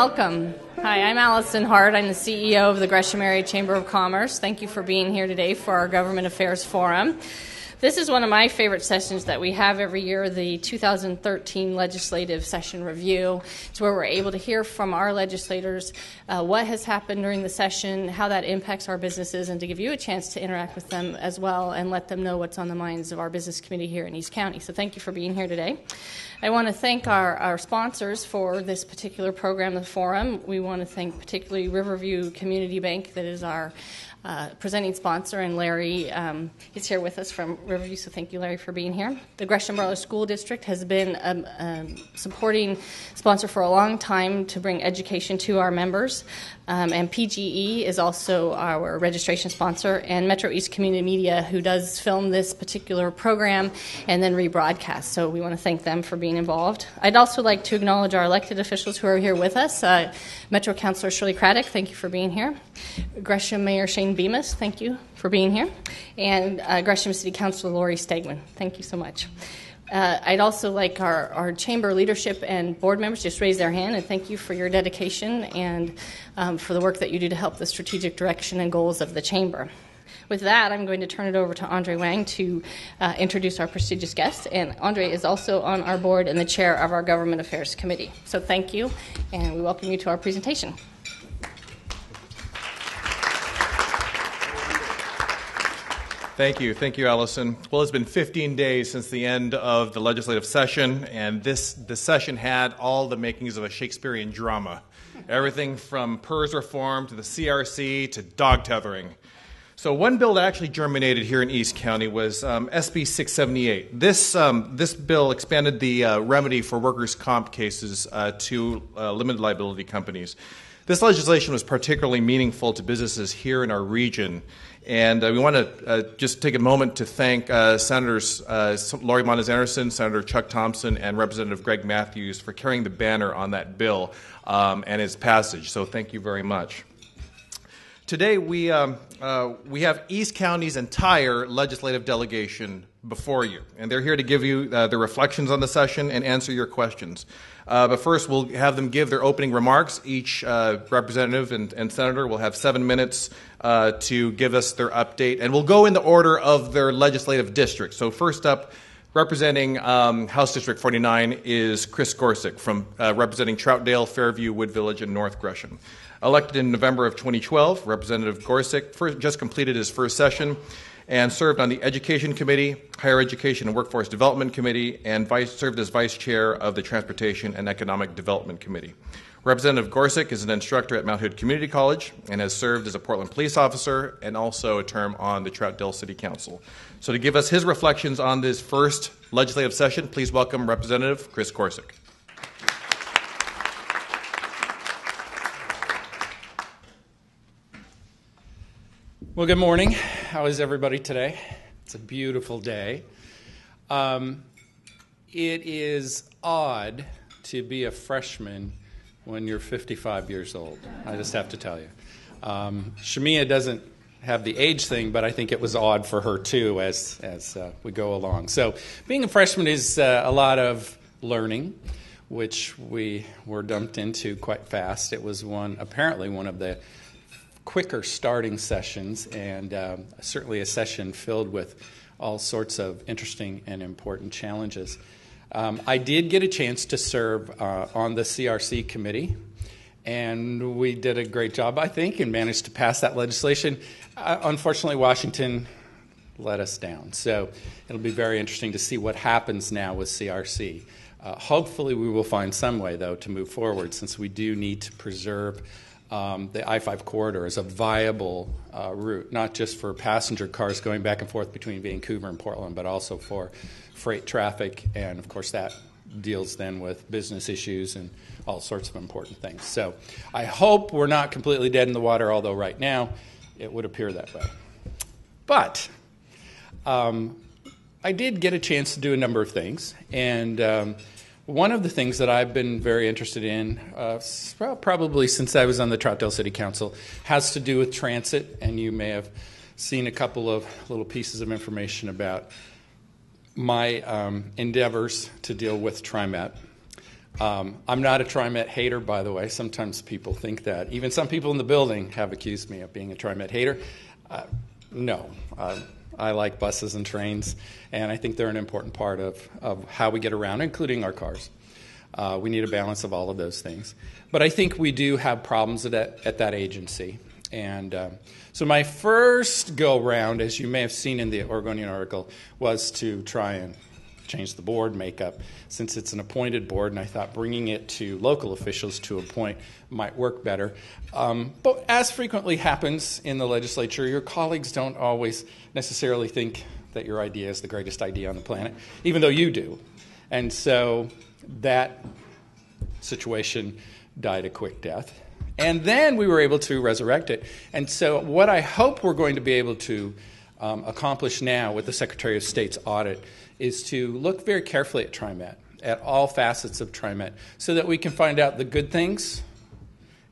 welcome. Hi, I'm Allison Hart. I'm the CEO of the Gresham Area Chamber of Commerce. Thank you for being here today for our Government Affairs Forum. This is one of my favorite sessions that we have every year, the 2013 Legislative Session Review. It's where we're able to hear from our legislators uh, what has happened during the session, how that impacts our businesses, and to give you a chance to interact with them as well and let them know what's on the minds of our business committee here in East County. So thank you for being here today. I want to thank our, our sponsors for this particular program, the forum. We want to thank particularly Riverview Community Bank, that is our uh, presenting sponsor, and Larry um, is here with us from Riverview, so thank you, Larry, for being here. The Gresham Barlow School District has been a um, um, supporting sponsor for a long time to bring education to our members. Um, and PGE is also our registration sponsor, and Metro East Community Media, who does film this particular program and then rebroadcast. So we want to thank them for being involved. I'd also like to acknowledge our elected officials who are here with us. Uh, Metro Councilor Shirley Craddick, thank you for being here. Gresham Mayor Shane Bemis, thank you for being here. And uh, Gresham City Councilor Lori Stegmann, thank you so much. Uh, I'd also like our, our chamber leadership and board members just raise their hand and thank you for your dedication and um, for the work that you do to help the strategic direction and goals of the chamber. With that, I'm going to turn it over to Andre Wang to uh, introduce our prestigious guest. And Andre is also on our board and the chair of our Government Affairs Committee. So thank you, and we welcome you to our presentation. Thank you. Thank you, Allison. Well, it's been 15 days since the end of the legislative session, and this, this session had all the makings of a Shakespearean drama. Everything from PERS reform to the CRC to dog tethering. So, one bill that actually germinated here in East County was um, SB 678. This, um, this bill expanded the uh, remedy for workers' comp cases uh, to uh, limited liability companies. This legislation was particularly meaningful to businesses here in our region and uh, we want to uh, just take a moment to thank uh, Senators Laurie Monnes Anderson, Senator Chuck Thomsen, and Representative Greg Matthews for carrying the banner on that bill um, and its passage. So thank you very much. Today, we, um, we have East County's entire legislative delegation before you, and they're here to give you uh, their reflections on the session and answer your questions. Uh, but first, we'll have them give their opening remarks. Each uh, representative and, and, senator will have seven minutes uh, to give us their update, and we'll go in the order of their legislative district. So, first up, representing um, House District 49 is Chris Gorsek from uh, representing Troutdale, Fairview, Wood Village, and North Gresham. Elected in November of 2012, Representative Gorsek just completed his first session and served on the Education Committee, Higher Education and Workforce Development Committee, and vice, served as Vice Chair of the Transportation and Economic Development Committee. Representative Gorsek is an instructor at Mount Hood Community College and has served as a Portland police officer and also a term on the Troutdale City Council. So, to give us his reflections on this first legislative session, please welcome Representative Chris Gorsek. Well, good morning. How is everybody today? It's a beautiful day. Um, it is odd to be a freshman when you're 55 years old. I just have to tell you. Um, Shemia doesn't have the age thing, but I think it was odd for her too as as uh, we go along. So, being a freshman is uh, a lot of learning, which we were dumped into quite fast. It was one apparently one of the quicker starting sessions, and um, certainly a session filled with all sorts of interesting and important challenges. Um, I did get a chance to serve uh, on the CRC committee, and we did a great job, I think, and managed to pass that legislation. Uh, unfortunately, Washington let us down. So it'll be very interesting to see what happens now with CRC. Uh, hopefully, we will find some way, though, to move forward since we do need to preserve um, the I 5 corridor as a viable uh, route, not just for passenger cars going back and forth between Vancouver and Portland, but also for freight traffic. And of course, that deals then with business issues and all sorts of important things. So I hope we're not completely dead in the water, although right now it would appear that way. But um, I did get a chance to do a number of things. And um, one of the things that I've been very interested in, uh, probably since I was on the Troutdale City Council, has to do with transit, and you may have seen a couple of little pieces of information about my um, endeavors to deal with TriMet. Um, I'm not a TriMet hater, by the way. Sometimes people think that. Even some people in the building have accused me of being a TriMet hater. Uh, no. Uh, I like buses and trains, and I think they're an important part of, of how we get around, including our cars. Uh, we need a balance of all of those things. But I think we do have problems at that, at that agency. And uh, so my first go round, as you may have seen in the Oregonian article, was to try and change the board makeup since it's an appointed board, and I thought bringing it to local officials to appoint might work better. Um, but as frequently happens in the legislature, your colleagues don't always necessarily think that your idea is the greatest idea on the planet, even though you do. And so that situation died a quick death. And then we were able to resurrect it. And so, what I hope we're going to be able to um, accomplish now with the Secretary of State's audit is to look very carefully at TriMet, at all facets of TriMet, so that we can find out the good things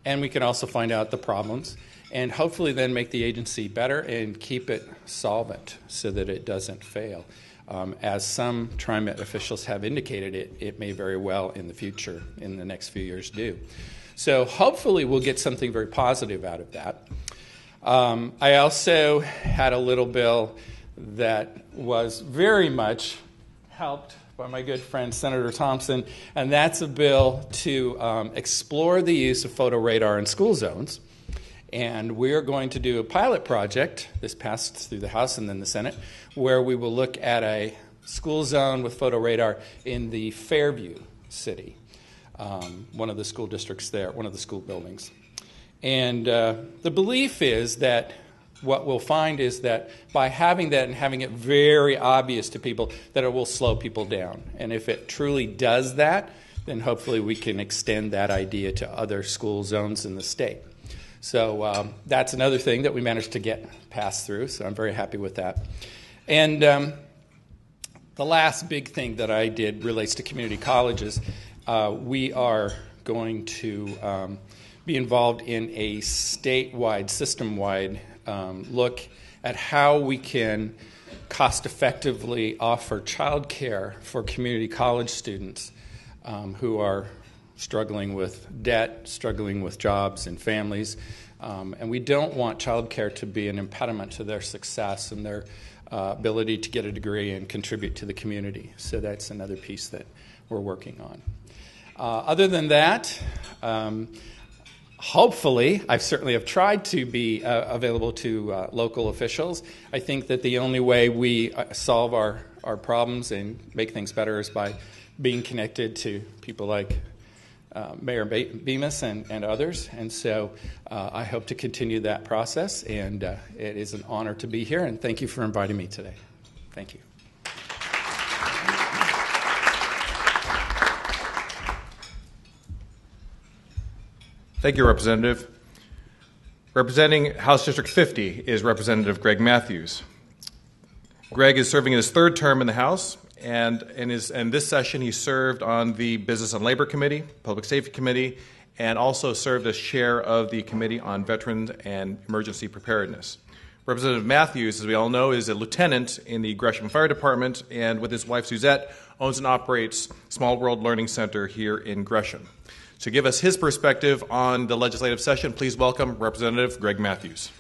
and we can also find out the problems and hopefully then make the agency better and keep it solvent so that it doesn't fail. Um, as some TriMet officials have indicated, it, it may very well in the future, in the next few years, do. So hopefully we'll get something very positive out of that. Um, I also had a little bill that was very much helped by my good friend Senator Thomsen, and that's a bill to um, explore the use of photo radar in school zones. And we're going to do a pilot project, this passed through the House and then the Senate, where we will look at a school zone with photo radar in the Fairview city um, one of the school districts there, one of the school buildings. And uh, the belief is that what we'll find is that by having that and having it very obvious to people, that it will slow people down. And if it truly does that, then hopefully we can extend that idea to other school zones in the state. So um, that's another thing that we managed to get passed through. So I'm very happy with that. And um, the last big thing that I did relates to community colleges. Uh, we are going to um, be involved in a statewide, system wide um, look at how we can cost effectively offer childcare for community college students um, who are struggling with debt, struggling with jobs and families. Um, and we don't want childcare to be an impediment to their success and their uh, ability to get a degree and contribute to the community. So that's another piece that we're working on. Uh, other than that, um, hopefully, I certainly have tried to be uh, available to uh, local officials. I think that the only way we uh, solve our, our problems and make things better is by being connected to people like uh, Mayor Bemis and, and, others. And so uh, I hope to continue that process. And it is an honor to be here. And thank you for inviting me today. Thank you. Thank you, Representative. Representing House District 50 is Representative Greg Matthews. Greg is serving his third term in the House, and in, his, in this session, he served on the Business and Labor Committee, Public Safety Committee, and also served as chair of the Committee on Veterans and Emergency Preparedness. Representative Matthews, as we all know, is a lieutenant in the Gresham Fire Department, and with his wife Suzette, owns and operates Small World Learning Center here in Gresham. To give us his perspective on the legislative session, please welcome Representative Greg Matthews.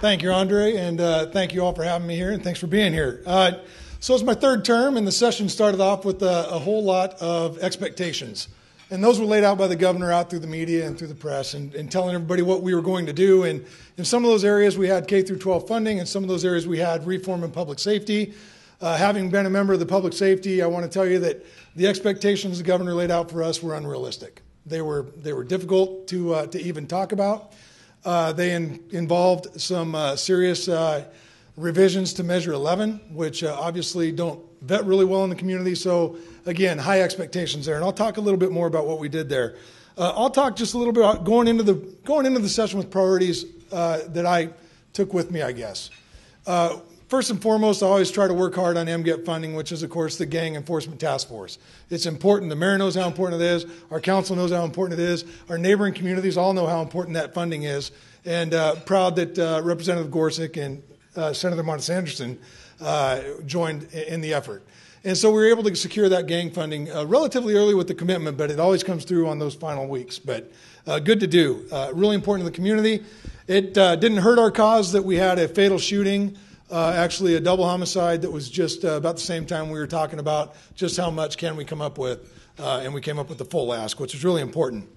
Thank you, Andre, and uh, thank you all for having me here, and thanks for being here. Uh, so it's my third term, and the session started off with a, a, whole lot of expectations. And those were laid out by the governor out through the media and through the press and, and telling everybody what we were going to do. And in some of those areas, we had K through 12 funding, and some of those areas, we had reform in public safety. Uh, having been a member of the public safety, I want to tell you that the expectations the governor laid out for us were unrealistic. They were, they were difficult to, uh, to even talk about. Uh, they in, involved some uh, serious uh, revisions to Measure 11, which uh, obviously don't vet really well in the community. So, again, high expectations there. And I'll talk a little bit more about what we did there. I'll talk just a little bit about going into the, going into the session with priorities that I took with me, I guess. Uh, First and foremost, I always try to work hard on MGET funding, which is, of course, the Gang Enforcement Task Force. It's important. The mayor knows how important it is. Our council knows how important it is. Our neighboring communities all know how important that funding is. And uh, proud that uh, Representative Gorsek and uh, Senator Monnes Anderson, uh, joined in the effort. And so we were able to secure that gang funding uh, relatively early with the commitment, but it always comes through on those final weeks. But uh, good to do. Really important to the community. It didn't hurt our cause that we had a fatal shooting, uh, actually a double homicide that was just uh, about the same time we were talking about just how much can we come up with. and we came up with the full ask, which is really important.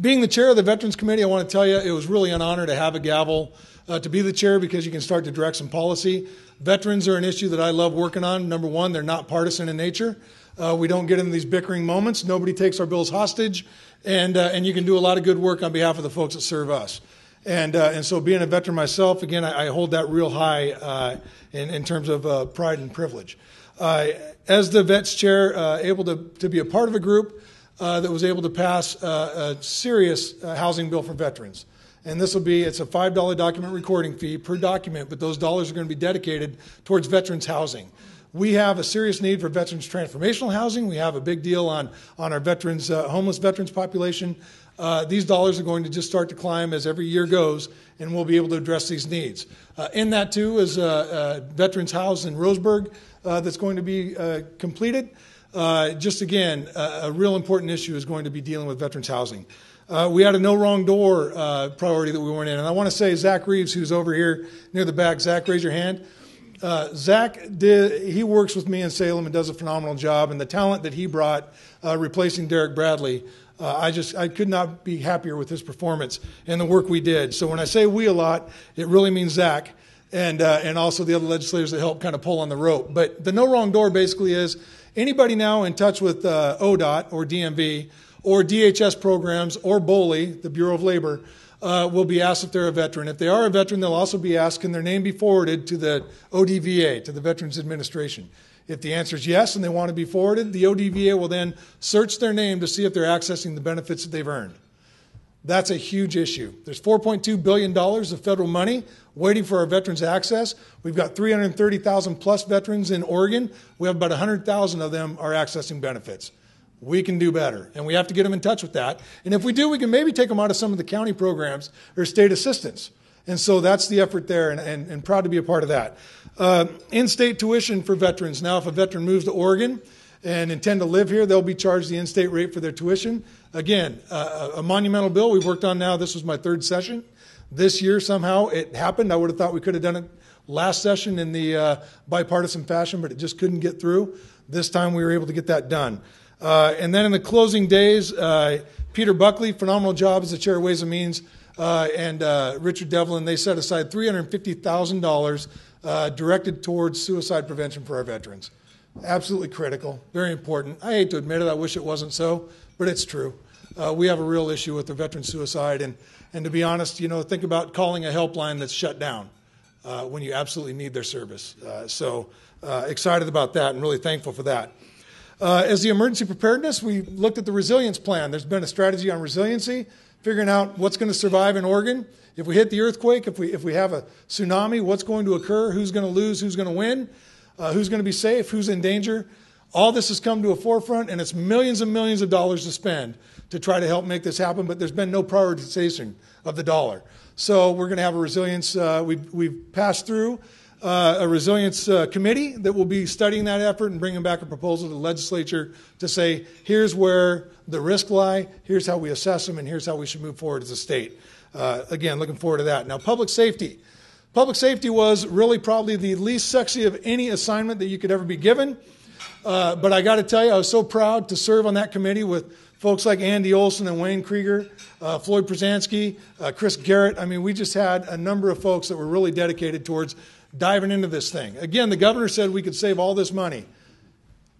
Being the chair of the Veterans Committee, I want to tell you it was really an honor to have a gavel to be the chair because you can start to direct some policy. Veterans are an issue that I love working on. Number one, they're not partisan in nature. Uh, we don't get into these bickering moments. Nobody takes our bills hostage, and uh, and you can do a lot of good work on behalf of the folks that serve us. And uh, and so, being a veteran myself, again, I, I hold that real high uh, in in terms of uh, pride and privilege. Uh, as the vets chair, able to to be a part of a group that was able to pass a serious housing bill for veterans. And this will be, it's a $5 document recording fee per document, but those dollars are going to be dedicated towards veterans housing. We have a serious need for veterans transformational housing. We have a big deal on, on our veterans, uh, homeless veterans population. Uh, these dollars are going to just start to climb as every year goes, and we'll be able to address these needs. Uh, in that, too, is uh, uh, Veterans House in Roseburg uh, that's going to be completed. just again, a real important issue is going to be dealing with veterans housing. Uh, we had a no wrong door uh, priority that we weren't in. And I want to say, Zach Reeves, who's over here near the back, Zach, raise your hand. Uh, Zach did, he works with me in Salem and does a phenomenal job. And the talent that he brought, uh, replacing Derek Bradley, uh, I just I could not be happier with his performance and the work we did. So when I say we a lot, it really means Zach and uh, and also the other legislators that helped kind of pull on the rope. But the no wrong door basically is anybody now in touch with ODOT or DMV or DHS programs or BOLI, the Bureau of Labor, uh, will be asked if they're a veteran. If they are a veteran, they'll also be asked, can their name be forwarded to the ODVA, to the Veterans Administration? If the answer is yes and they want to be forwarded, the ODVA will then search their name to see if they're accessing the benefits that they've earned. That's a huge issue. There's $4.2 billion of federal money waiting for our veterans access. We've got 330,000 plus veterans in Oregon. We have about 100,000 of them are accessing benefits we can do better. And we have to get them in touch with that. And if we do, we can maybe take them out of some of the county programs or state assistance. And so that's the effort there, and, and, and proud to be a part of that. Uh, in state tuition for veterans. Now, if a veteran moves to Oregon and intend to live here, they'll be charged the in state rate for their tuition. Again, uh, a monumental bill we've worked on now. This was my third session. This year, somehow, it happened. I would have thought we could have done it last session in the uh, bipartisan fashion, but it just couldn't get through. This time, we were able to get that done. Uh, and then in the closing days, uh, Peter Buckley, phenomenal job as the chair of Ways and Means, uh, and Richard Devlin, they set aside $350,000 uh, directed towards suicide prevention for our veterans. Absolutely critical, very important. I hate to admit it, I wish it wasn't so, but it's true. Uh, we have a real issue with the veteran suicide, and, and to be honest, you know, think about calling a helpline that's shut down when you absolutely need their service. so excited about that and really thankful for that. Uh, as the emergency preparedness, we looked at the resilience plan. There's been a strategy on resiliency, figuring out what's going to survive in Oregon. If we hit the earthquake, if we, if we have a tsunami, what's going to occur, who's going to lose, who's going to win, uh, who's going to be safe, who's in danger. All this has come to a forefront, and it's millions and millions of dollars to spend to try to help make this happen, but there's been no prioritization of the dollar. So we're going to have a resilience, uh, we've, we've passed through uh, a resilience uh, committee that will be studying that effort and bringing back a proposal to the legislature to say, here's where the risks lie, here's how we assess them, and here's how we should move forward as a state. Uh, again, looking forward to that. Now, public safety. Public safety was really probably the least sexy of any assignment that you could ever be given. Uh, but I got to tell you, I was so proud to serve on that committee with folks like Andy Olson and Wayne Krieger, uh, Floyd Prozanski, uh, Chris Garrett. I mean, we just had a number of folks that were really dedicated towards diving into this thing. Again, the governor said we could save all this money.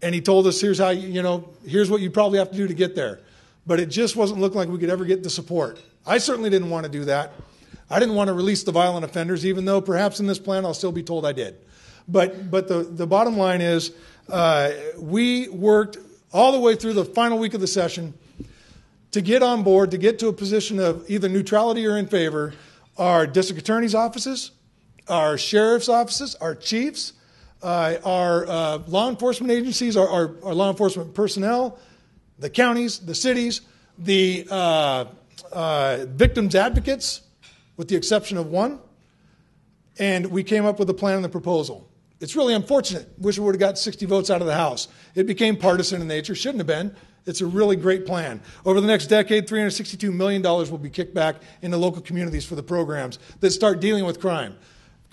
And he told us, here's how, you, know, here's what you probably have to do to get there. But it just wasn't looking like we could ever get the support. I certainly didn't want to do that. I didn't want to release the violent offenders, even though perhaps in this plan I'll still be told I did. But, but the, the bottom line is uh, we worked all the way through the final week of the session to get on board, to get to a position of either neutrality or in favor, our district attorney's offices, our sheriff's offices, our chiefs, uh, our uh, law enforcement agencies, our, our, our, law enforcement personnel, the counties, the cities, the uh, uh, victims advocates, with the exception of one, and we came up with a plan and the proposal. It's really unfortunate. Wish we would have got 60 votes out of the House. It became partisan in nature. Shouldn't have been. It's a really great plan. Over the next decade, $362 million will be kicked back into local communities for the programs that start dealing with crime.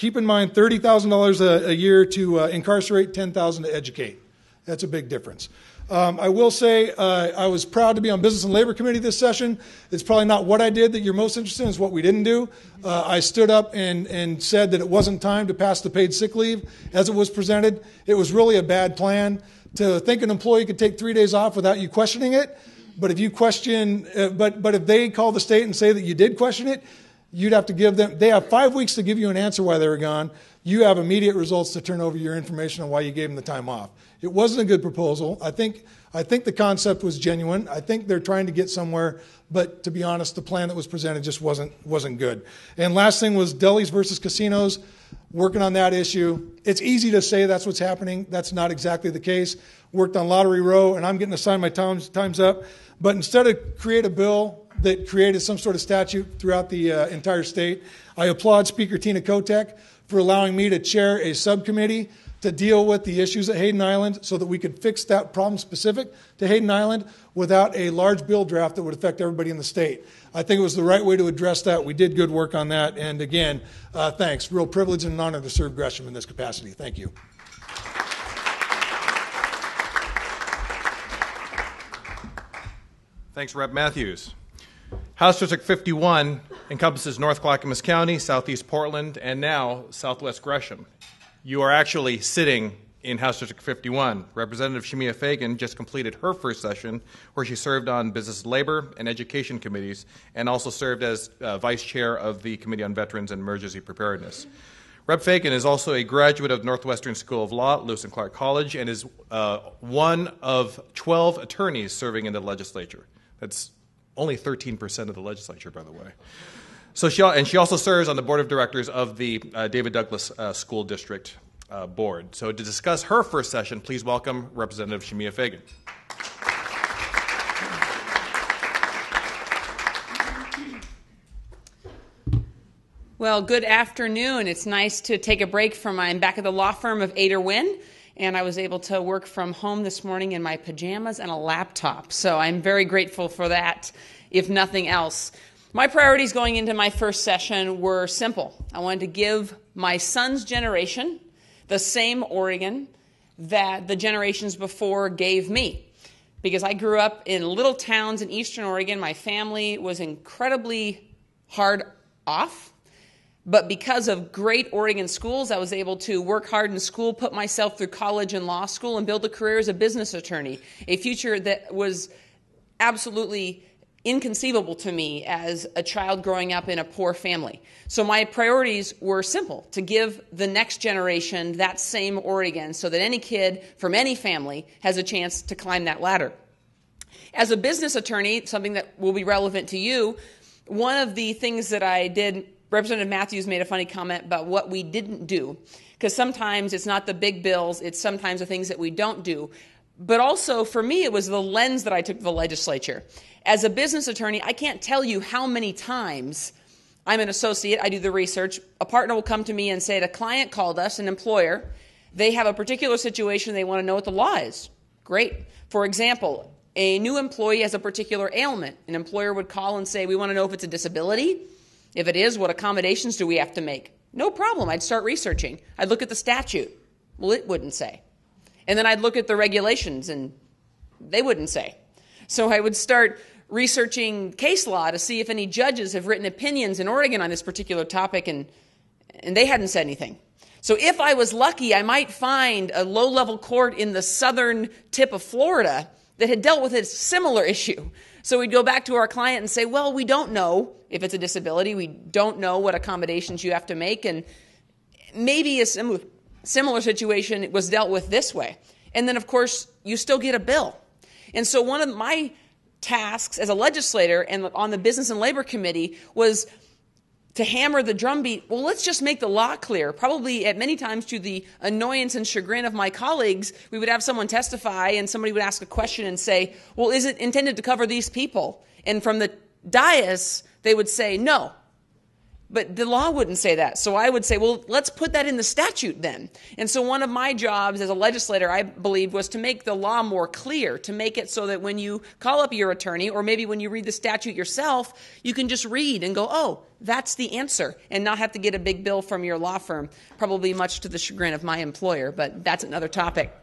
Keep in mind, $30,000 a year to uh, incarcerate, $10,000 to educate. That's a big difference. Um, I will say uh, I was proud to be on Business and Labor Committee this session. It's probably not what I did that you're most interested in, it's what we didn't do. Uh, I stood up and, and said that it wasn't time to pass the paid sick leave as it was presented. It was really a bad plan to think an employee could take three days off without you questioning it. But if you question, uh, but, but if they call the state and say that you did question it, you'd have to give them, they have five weeks to give you an answer why they were gone. You have immediate results to turn over your information on why you gave them the time off. It wasn't a good proposal. I think, I think the concept was genuine. I think they're trying to get somewhere, but to be honest, the plan that was presented just wasn't, wasn't good. And last thing was delis versus casinos, working on that issue. It's easy to say that's what's happening. That's not exactly the case. Worked on Lottery Row, and I'm getting assigned my times, times up. But instead of create a bill that created some sort of statute throughout the uh, entire state, I applaud Speaker Tina Kotek for allowing me to chair a subcommittee to deal with the issues at Hayden Island so that we could fix that problem specific to Hayden Island without a large bill draft that would affect everybody in the state. I think it was the right way to address that. We did good work on that. And again, uh, thanks. Real privilege and an honor to serve Gresham in this capacity. Thank you. Thanks, Rep. Matthews. House District 51 encompasses North Clackamas County, Southeast Portland, and now Southwest Gresham. You are actually sitting in House District 51. Representative Shemia Fagan just completed her first session where she served on Business, Labor, and Education committees and also served as uh, vice chair of the Committee on Veterans and Emergency Preparedness. Rep. Fagan is also a graduate of Northwestern School of Law, Lewis and Clark College, and is uh, one of 12 attorneys serving in the legislature. That's only 13% of the legislature, by the way. So she, and she also serves on the board of directors of the uh, David Douglas uh, School District uh, Board. So to discuss her first session, please welcome Representative Shemia Fagan. Well, good afternoon. It's nice to take a break from I'm back at the law firm of Ater Wynn, and I was able to work from home this morning in my pajamas and a laptop. So I'm very grateful for that, if nothing else. My priorities going into my first session were simple. I wanted to give my son's generation the same Oregon that the generations before gave me. Because I grew up in little towns in eastern Oregon, my family was incredibly hard off. But because of great Oregon schools, I was able to work hard in school, put myself through college and law school, and build a career as a business attorney. A future that was absolutely inconceivable to me as a child growing up in a poor family. So my priorities were simple to give the next generation that same Oregon so that any kid from any family has a chance to climb that ladder. As a business attorney, something that will be relevant to you, one of the things that I did, Representative Matthews made a funny comment about what we didn't do. Because sometimes it's not the big bills, it's sometimes the things that we don't do. But also, for me, it was the lens that I took to the legislature. As a business attorney, I can't tell you how many times I'm an associate, I do the research. A partner will come to me and say, A client called us, an employer. They have a particular situation, they want to know what the law is. Great. For example, a new employee has a particular ailment. An employer would call and say, We want to know if it's a disability. If it is, what accommodations do we have to make? No problem. I'd start researching. I'd look at the statute. Well, it wouldn't say. And then I'd look at the regulations, and they wouldn't say. So I would start researching case law to see if any judges have written opinions in Oregon on this particular topic, and, and they hadn't said anything. So if I was lucky, I might find a low level court in the southern tip of Florida that had dealt with a similar issue. So we'd go back to our client and say, well, we don't know if it's a disability. We don't know what accommodations you have to make. And maybe a similar, similar situation was dealt with this way. And then, of course, you still get a bill. And so one of my tasks as a legislator and on the Business and Labor Committee was to hammer the drumbeat. Well, let's just make the law clear. Probably at many times to the annoyance and chagrin of my colleagues, we would have someone testify and somebody would ask a question and say, Well, is it intended to cover these people? And from the dais, they would say, No. But the law wouldn't say that. So I would say, well, let's put that in the statute then. And so one of my jobs as a legislator, I believe, was to make the law more clear, to make it so that when you call up your attorney, or maybe when you read the statute yourself, you can just read and go, oh, that's the answer, and not have to get a big bill from your law firm, probably much to the chagrin of my employer, but that's another topic.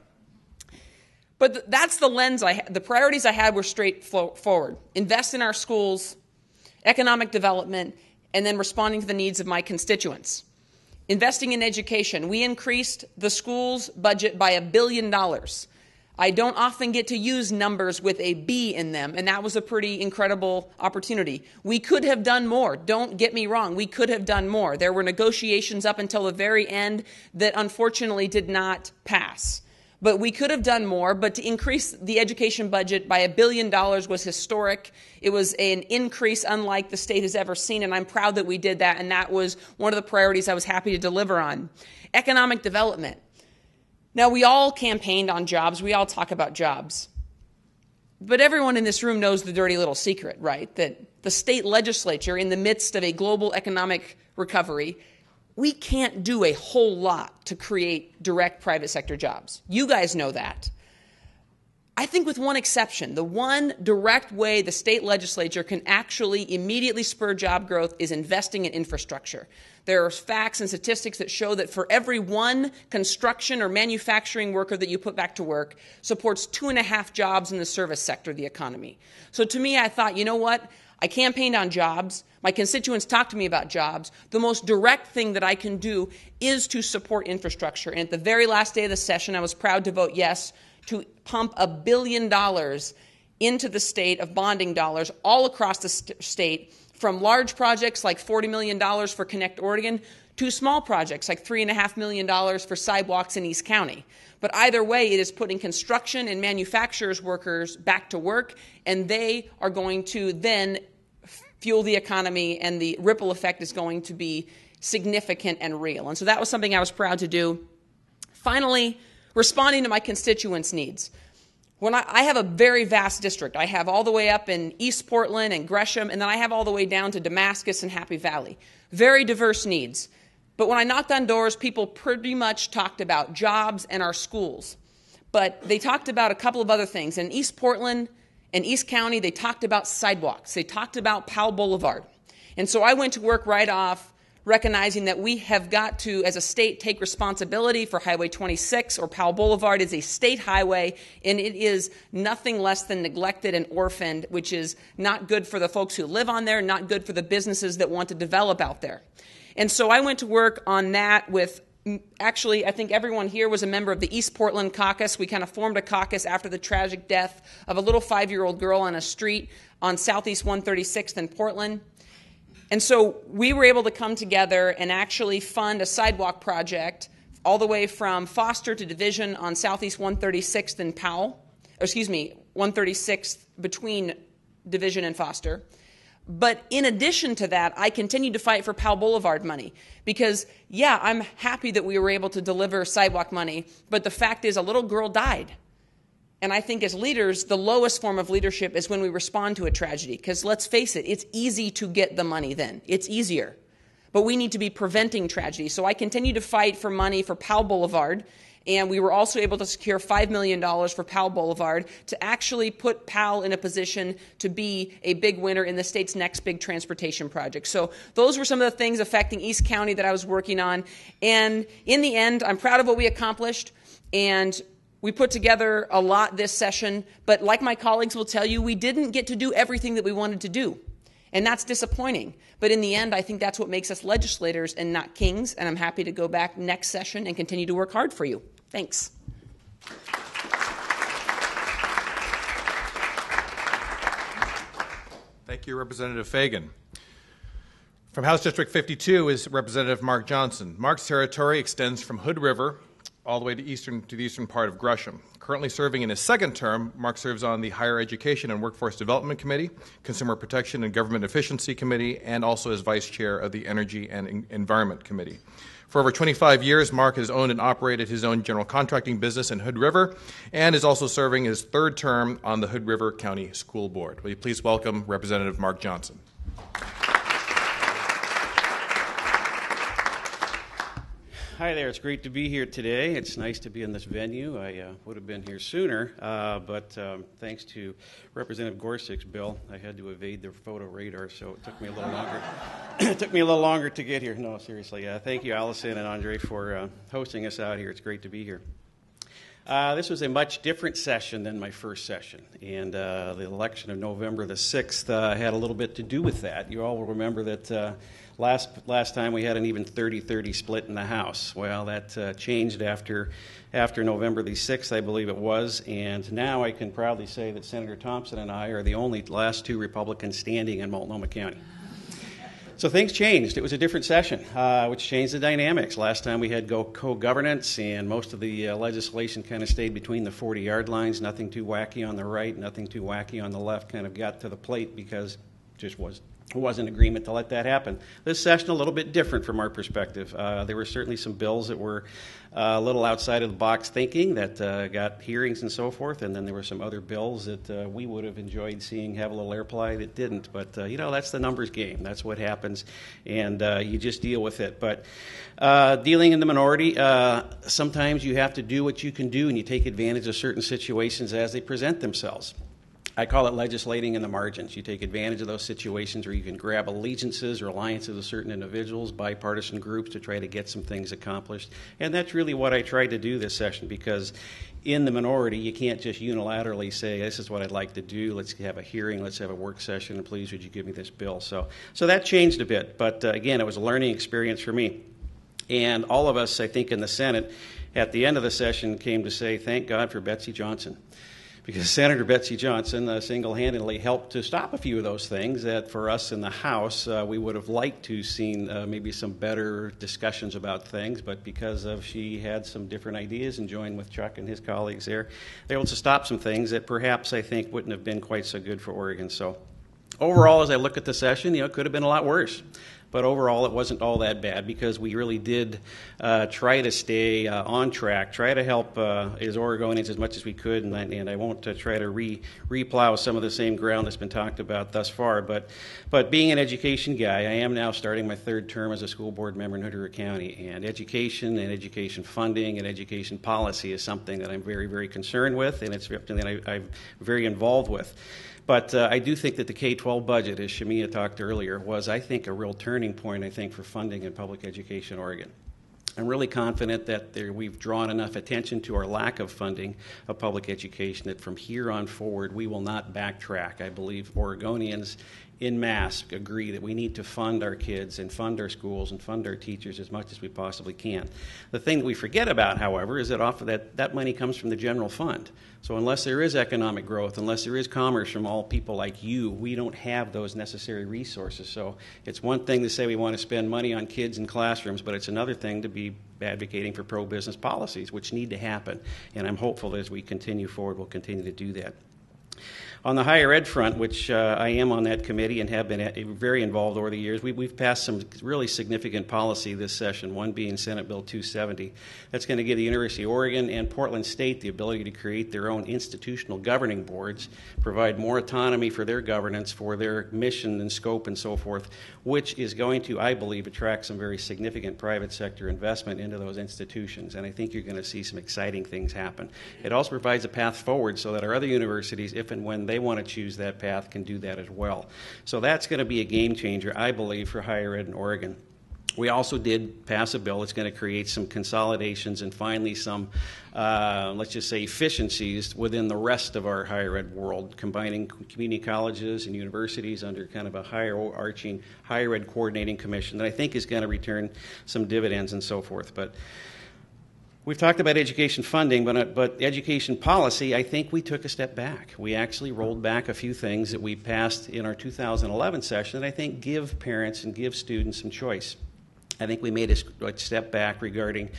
But that's the lens I had. The priorities I had were straightforward invest in our schools, economic development, and then responding to the needs of my constituents. Investing in education. We increased the school's budget by a billion dollars. I don't often get to use numbers with a B in them, and that was a pretty incredible opportunity. We could have done more. Don't get me wrong. We could have done more. There were negotiations up until the very end that unfortunately did not pass. But we could have done more, but to increase the education budget by a billion dollars was historic. It was an increase unlike the state has ever seen, and I'm proud that we did that, and that was one of the priorities I was happy to deliver on. Economic development. Now, we all campaigned on jobs, we all talk about jobs. But everyone in this room knows the dirty little secret, right? That the state legislature, in the midst of a global economic recovery, we can't do a whole lot to create direct private sector jobs. You guys know that. I think, with one exception, the one direct way the state legislature can actually immediately spur job growth is investing in infrastructure. There are facts and statistics that show that for every one construction or manufacturing worker that you put back to work, supports two and a half jobs in the service sector of the economy. So to me, I thought, you know what? I campaigned on jobs. My constituents talk to me about jobs. The most direct thing that I can do is to support infrastructure. And at the very last day of the session, I was proud to vote yes to pump a billion dollars into the state of bonding dollars all across the st- state, from large projects like $40 million for Connect Oregon to small projects like $3.5 million for sidewalks in East County. But either way, it is putting construction and manufacturers workers back to work, and they are going to then fuel the economy, and the ripple effect is going to be significant and real. And so that was something I was proud to do. Finally, responding to my constituents' needs. When I, I, have a very vast district, I have all the way up in East Portland and Gresham, and then I have all the way down to Damascus and Happy Valley. Very diverse needs. But when I knocked on doors, people pretty much talked about jobs and our schools. But they talked about a couple of other things. In East Portland and East County, they talked about sidewalks, they talked about Powell Boulevard. And so I went to work right off recognizing that we have got to, as a state, take responsibility for Highway 26 or Powell Boulevard is a state highway, and it is nothing less than neglected and orphaned, which is not good for the folks who live on there, not good for the businesses that want to develop out there. And so I went to work on that with mm, actually, I think everyone here was a member of the East Portland caucus. We kind of formed a caucus after the tragic death of a little five year old girl on a street on Southeast 136th in Portland. And so we were able to come together and actually fund a sidewalk project all the way from Foster to Division on Southeast 136th and Powell, excuse me, 136th between Division and Foster. But in addition to that, I continued to fight for Powell Boulevard money because, yeah, I'm happy that we were able to deliver sidewalk money, but the fact is, a little girl died. And I think as leaders, the lowest form of leadership is when we respond to a tragedy. Because let's face it, it's easy to get the money then. It's easier. But we need to be preventing tragedy. So I continue to fight for money for Powell Boulevard and we were also able to secure $5 million for Powell Boulevard to actually put Powell in a position to be a big winner in the state's next big transportation project. So those were some of the things affecting East County that I was working on. And in the end, I'm proud of what we accomplished. And we put together a lot this session, but like my colleagues will tell you, we didn't get to do everything that we wanted to do. And that's disappointing. But in the end, I think that's what makes us legislators and not kings. And I'm happy to go back next session and continue to work hard for you. Thanks. Thank you, Representative Fagan. From House District 52 is Representative Mark Johnson. Mark's territory extends from Hood River all the way to eastern to the eastern part of Gresham. Currently serving in his second term, Mark serves on the Higher Education and Workforce Development Committee, Consumer Protection and Government Efficiency Committee, and also as vice chair of the Energy and Environment Committee. For over 25 years, Mark has owned and operated his own general contracting business in Hood River and is also serving his third term on the Hood River County School Board. Will you please welcome Representative Mark Johnson? Hi there. It's great to be here today. It's nice to be in this venue. I uh, would have been here sooner, uh, but um, thanks to Representative Gorsek's bill, I had to evade the photo radar, so it took me a little longer. it took me a little longer to get here. No, seriously. Uh, thank you, Allison and Andre, for uh, hosting us out here. It's great to be here. Uh, this was a much different session than my first session, and uh, the election of November the 6th uh, had a little bit to do with that. You all will remember that last, last time we had an even 30 30 split in the House. Well, that uh, changed after, after November the 6th, I believe it was, and now I can proudly say that Senator Thomsen and I are the only last two Republicans standing in Multnomah County. So things changed. It was a different session, uh, which changed the dynamics. Last time we had go co-governance, and most of the uh, legislation kind of stayed between the 40-yard lines. Nothing too wacky on the right, nothing too wacky on the left. Kind of got to the plate because just was was in agreement to let that happen. This session a little bit different from our perspective. Uh, there were certainly some bills that were uh, a little outside of the box thinking that uh, got hearings and so forth, and then there were some other bills that uh, we would have enjoyed seeing have a little airplay that didn't. But uh, you know that's the numbers game. That's what happens, and uh, you just deal with it. But dealing in the minority, sometimes you have to do what you can do, and you take advantage of certain situations as they present themselves. I call it legislating in the margins. You take advantage of those situations where you can grab allegiances or alliances of certain individuals, bipartisan groups to try to get some things accomplished. And that's really what I tried to do this session because in the minority, you can't just unilaterally say, this is what I'd like to do. Let's have a hearing. Let's have a work session. And please, would you give me this bill? So, so that changed a bit. But uh, again, it was a learning experience for me. And all of us, I think, in the Senate, at the end of the session, came to say, thank God for Betsy Johnson because Senator Betsy Johnson uh, single handedly helped to stop a few of those things that for us in the House uh, we would have liked to seen uh, maybe some better discussions about things, but because of she had some different ideas and joined with Chuck and his colleagues there, they were able to stop some things that perhaps I think wouldn't have been quite so good for Oregon. So overall, as I look at the session, you know, it could have been a lot worse. But overall, it wasn't all that bad because we really did uh, try to stay uh, on track, try to help uh, as Oregonians as much as we could, and I, and I won't uh, try to re replow some of the same ground that's been talked about thus far. But but being an education guy, I am now starting my third term as a school board member in Hood County, and education and education funding and education policy is something that I'm very very concerned with, and it's something that I, I'm very involved with. But uh, I do think that the K 12 budget, as Shemia talked earlier, was, I think, a real turning point, I think, for funding in public education in Oregon. I'm really confident that there, we've drawn enough attention to our lack of funding of public education that from here on forward we will not backtrack. I believe Oregonians in mass agree that we need to fund our kids and fund our schools and fund our teachers as much as we possibly can. The thing that we forget about, however, is that off of that, that money comes from the general fund. So unless there is economic growth, unless there is commerce from all people like you, we don't have those necessary resources. So it's one thing to say we want to spend money on kids and classrooms, but it's another thing to be advocating for pro-business policies, which need to happen. And I'm hopeful that as we continue forward, we'll continue to do that. On the higher ed front, which uh, I am on that committee and have been uh, very involved over the years, we, have passed some really significant policy this session, one being Senate Bill 270. That's going to give the University of Oregon and Portland State the ability to create their own institutional governing boards, provide more autonomy for their governance, for their mission and scope and so forth, which is going to, I believe, attract some very significant private sector investment into those institutions. And I think you're going to see some exciting things happen. It also provides a path forward so that our other universities, if and when they want to choose that path can do that as well. So that's going to be a game changer, I believe, for higher ed in Oregon. We also did pass a bill that's going to create some consolidations and finally some, uh, let's just say, efficiencies within the rest of our higher ed world, combining community colleges and universities under kind of a higher arching higher ed coordinating commission that I think is going to return some dividends and so forth. But We've talked about education funding, but, uh, but education policy, I think we took a step back. We actually rolled back a few things that we passed in our 2011 session that I think give parents and give students some choice. I think we made a, step back regarding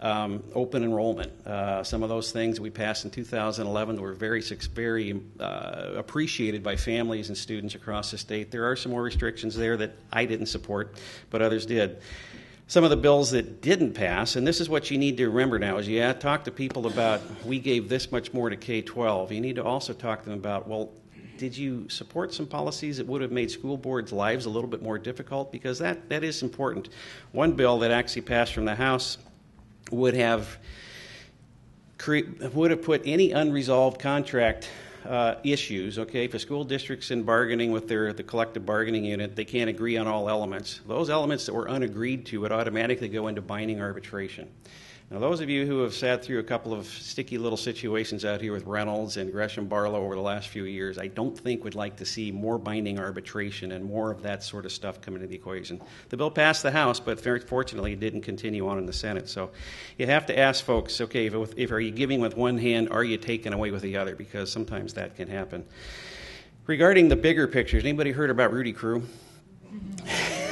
um, open enrollment. Uh, some of those things we passed in 2011 were very, very uh, appreciated by families and students across the state. There are some more restrictions there that I didn't support, but others did some of the bills that didn't pass, and this is what you need to remember now, is you talk to people about we gave this much more to K-12. You need to also talk to them about, well, did you support some policies that would have made school boards' lives a little bit more difficult? Because that, that is important. One bill that actually passed from the House would have would have put any unresolved contract uh, issues. Okay, if a school district's in bargaining with their the collective bargaining unit, they can't agree on all elements. Those elements that were unagreed to would automatically go into binding arbitration. Now, those of you who have sat through a couple of sticky little situations out here with Reynolds and Gresham Barlow over the last few years, I don't think would like to see more binding arbitration and more of that sort of stuff come into the equation. The bill passed the House, but very fortunately it didn't continue on in the Senate. So you have to ask folks, okay, if, if are you giving with one hand, are you taking away with the other? Because sometimes that can happen. Regarding the bigger pictures, anybody heard about Rudy Crew?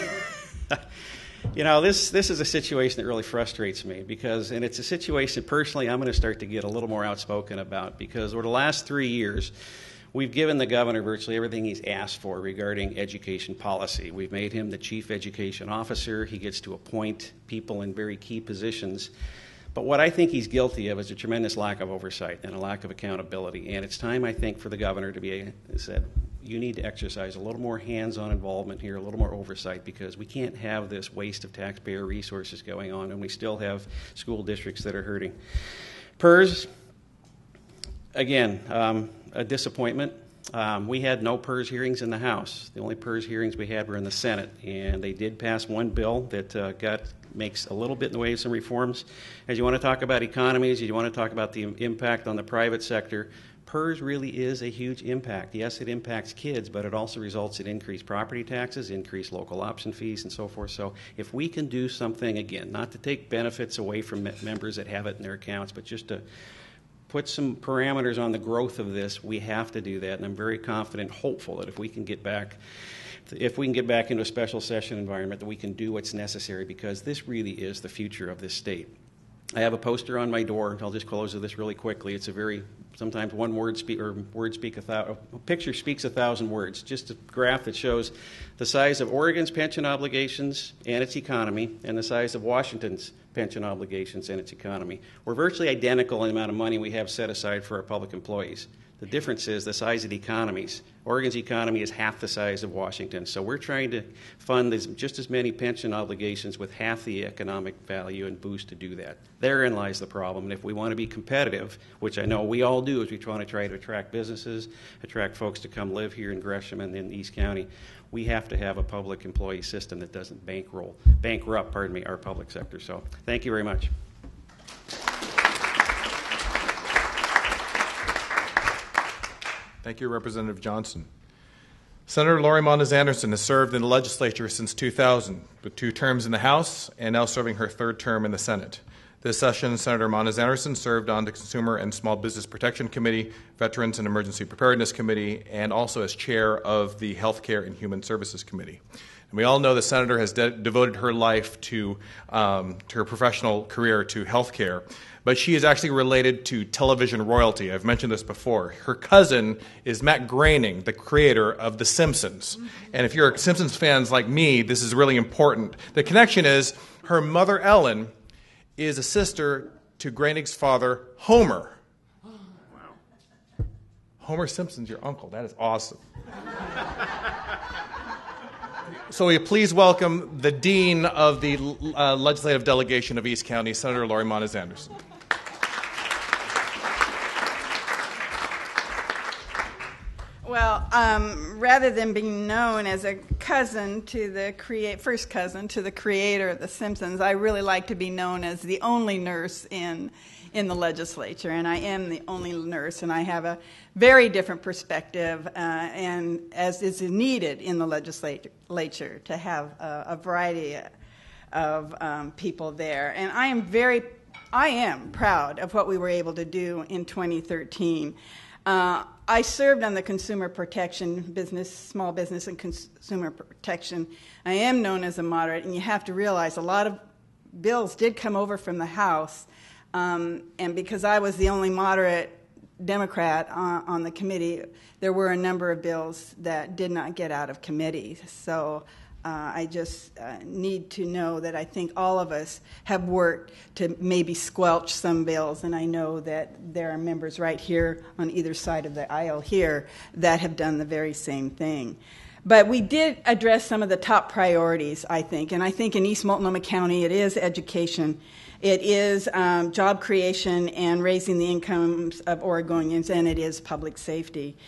you know, this, this is a situation that really frustrates me because, and it's a situation personally I'm going to start to get a little more outspoken about because over the last three years, we've given the governor virtually everything he's asked for regarding education policy. We've made him the chief education officer. He gets to appoint people in very key positions. But what I think he's guilty of is a tremendous lack of oversight and a lack of accountability. And it's time, I think, for the governor to be said, you need to exercise a little more hands on involvement here, a little more oversight, because we can't have this waste of taxpayer resources going on, and we still have school districts that are hurting. PERS, again, um, a disappointment. Um, we had no PERS hearings in the House. The only PERS hearings we had were in the Senate, and they did pass one bill that uh, got makes a little bit in the way of some reforms. As you want to talk about economies, you want to talk about the impact on the private sector. PERS really is a huge impact. Yes, it impacts kids, but it also results in increased property taxes, increased local option fees, and so forth. So, if we can do something, again, not to take benefits away from members that have it in their accounts, but just to put some parameters on the growth of this, we have to do that. And I'm very confident, hopeful that if we can get back if we can get back into a special session environment, that we can do what's necessary because this really is the future of this state. I have a poster on my door. I'll just close with this really quickly. It's a very sometimes one word speak or word speak a, thousand, a picture speaks a thousand words. Just a graph that shows the size of Oregon's pension obligations and its economy, and the size of Washington's pension obligations and its economy. We're virtually identical in the amount of money we have set aside for our public employees. The difference is the size of the economies. Oregon's economy is half the size of Washington, so we're trying to fund just as many pension obligations with half the economic value and boost to do that. Therein lies the problem, and if we want to be competitive, which I know we all do as we try to try to attract businesses, attract folks to come live here in Gresham and in East County, we have to have a public employee system that doesn't bankroll, bankrupt, pardon me, our public sector. So thank you very much. Thank you, Representative Johnson. Senator Laurie Monnes Anderson has served in the legislature since 2000, with two terms in the House and now serving her third term in the Senate. This session, Senator Monnes Anderson served on the Consumer and Small Business Protection Committee, Veterans and Emergency Preparedness Committee, and also as chair of the Healthcare and Human Services Committee. And we all know the senator has de- devoted her life to, um, to her professional career to healthcare but she is actually related to television royalty. I've mentioned this before. Her cousin is Matt Groening, the creator of The Simpsons. And if you're a Simpsons fans like me, this is really important. The connection is her mother, Ellen, is a sister to Groening's father, Homer. Wow. Homer Simpson's your uncle. That is awesome. so, will you please welcome the Dean of the uh, Legislative Delegation of East County, Senator Laurie Monnes Anderson. Well, um, rather than being known as a cousin to the create first cousin to the creator of The Simpsons, I really like to be known as the only nurse in in the legislature, and I am the only nurse, and I have a very different perspective, uh, and as is needed in the legislature to have a, a variety of um, people there, and I am very, I am proud of what we were able to do in 2013. Uh, I served on the consumer protection business, small business and consumer protection. I am known as a moderate, and you have to realize a lot of bills did come over from the House, um, and because I was the only moderate Democrat on, on, the committee, there were a number of bills that did not get out of committee. So uh, I just uh, need to know that I think all of us have worked to maybe squelch some bills, and I know that there are members right here on either side of the aisle here that have done the very same thing. But we did address some of the top priorities, I think. And I think in East Multnomah County, it is education, it is um, job creation and raising the incomes of Oregonians, and it is public safety.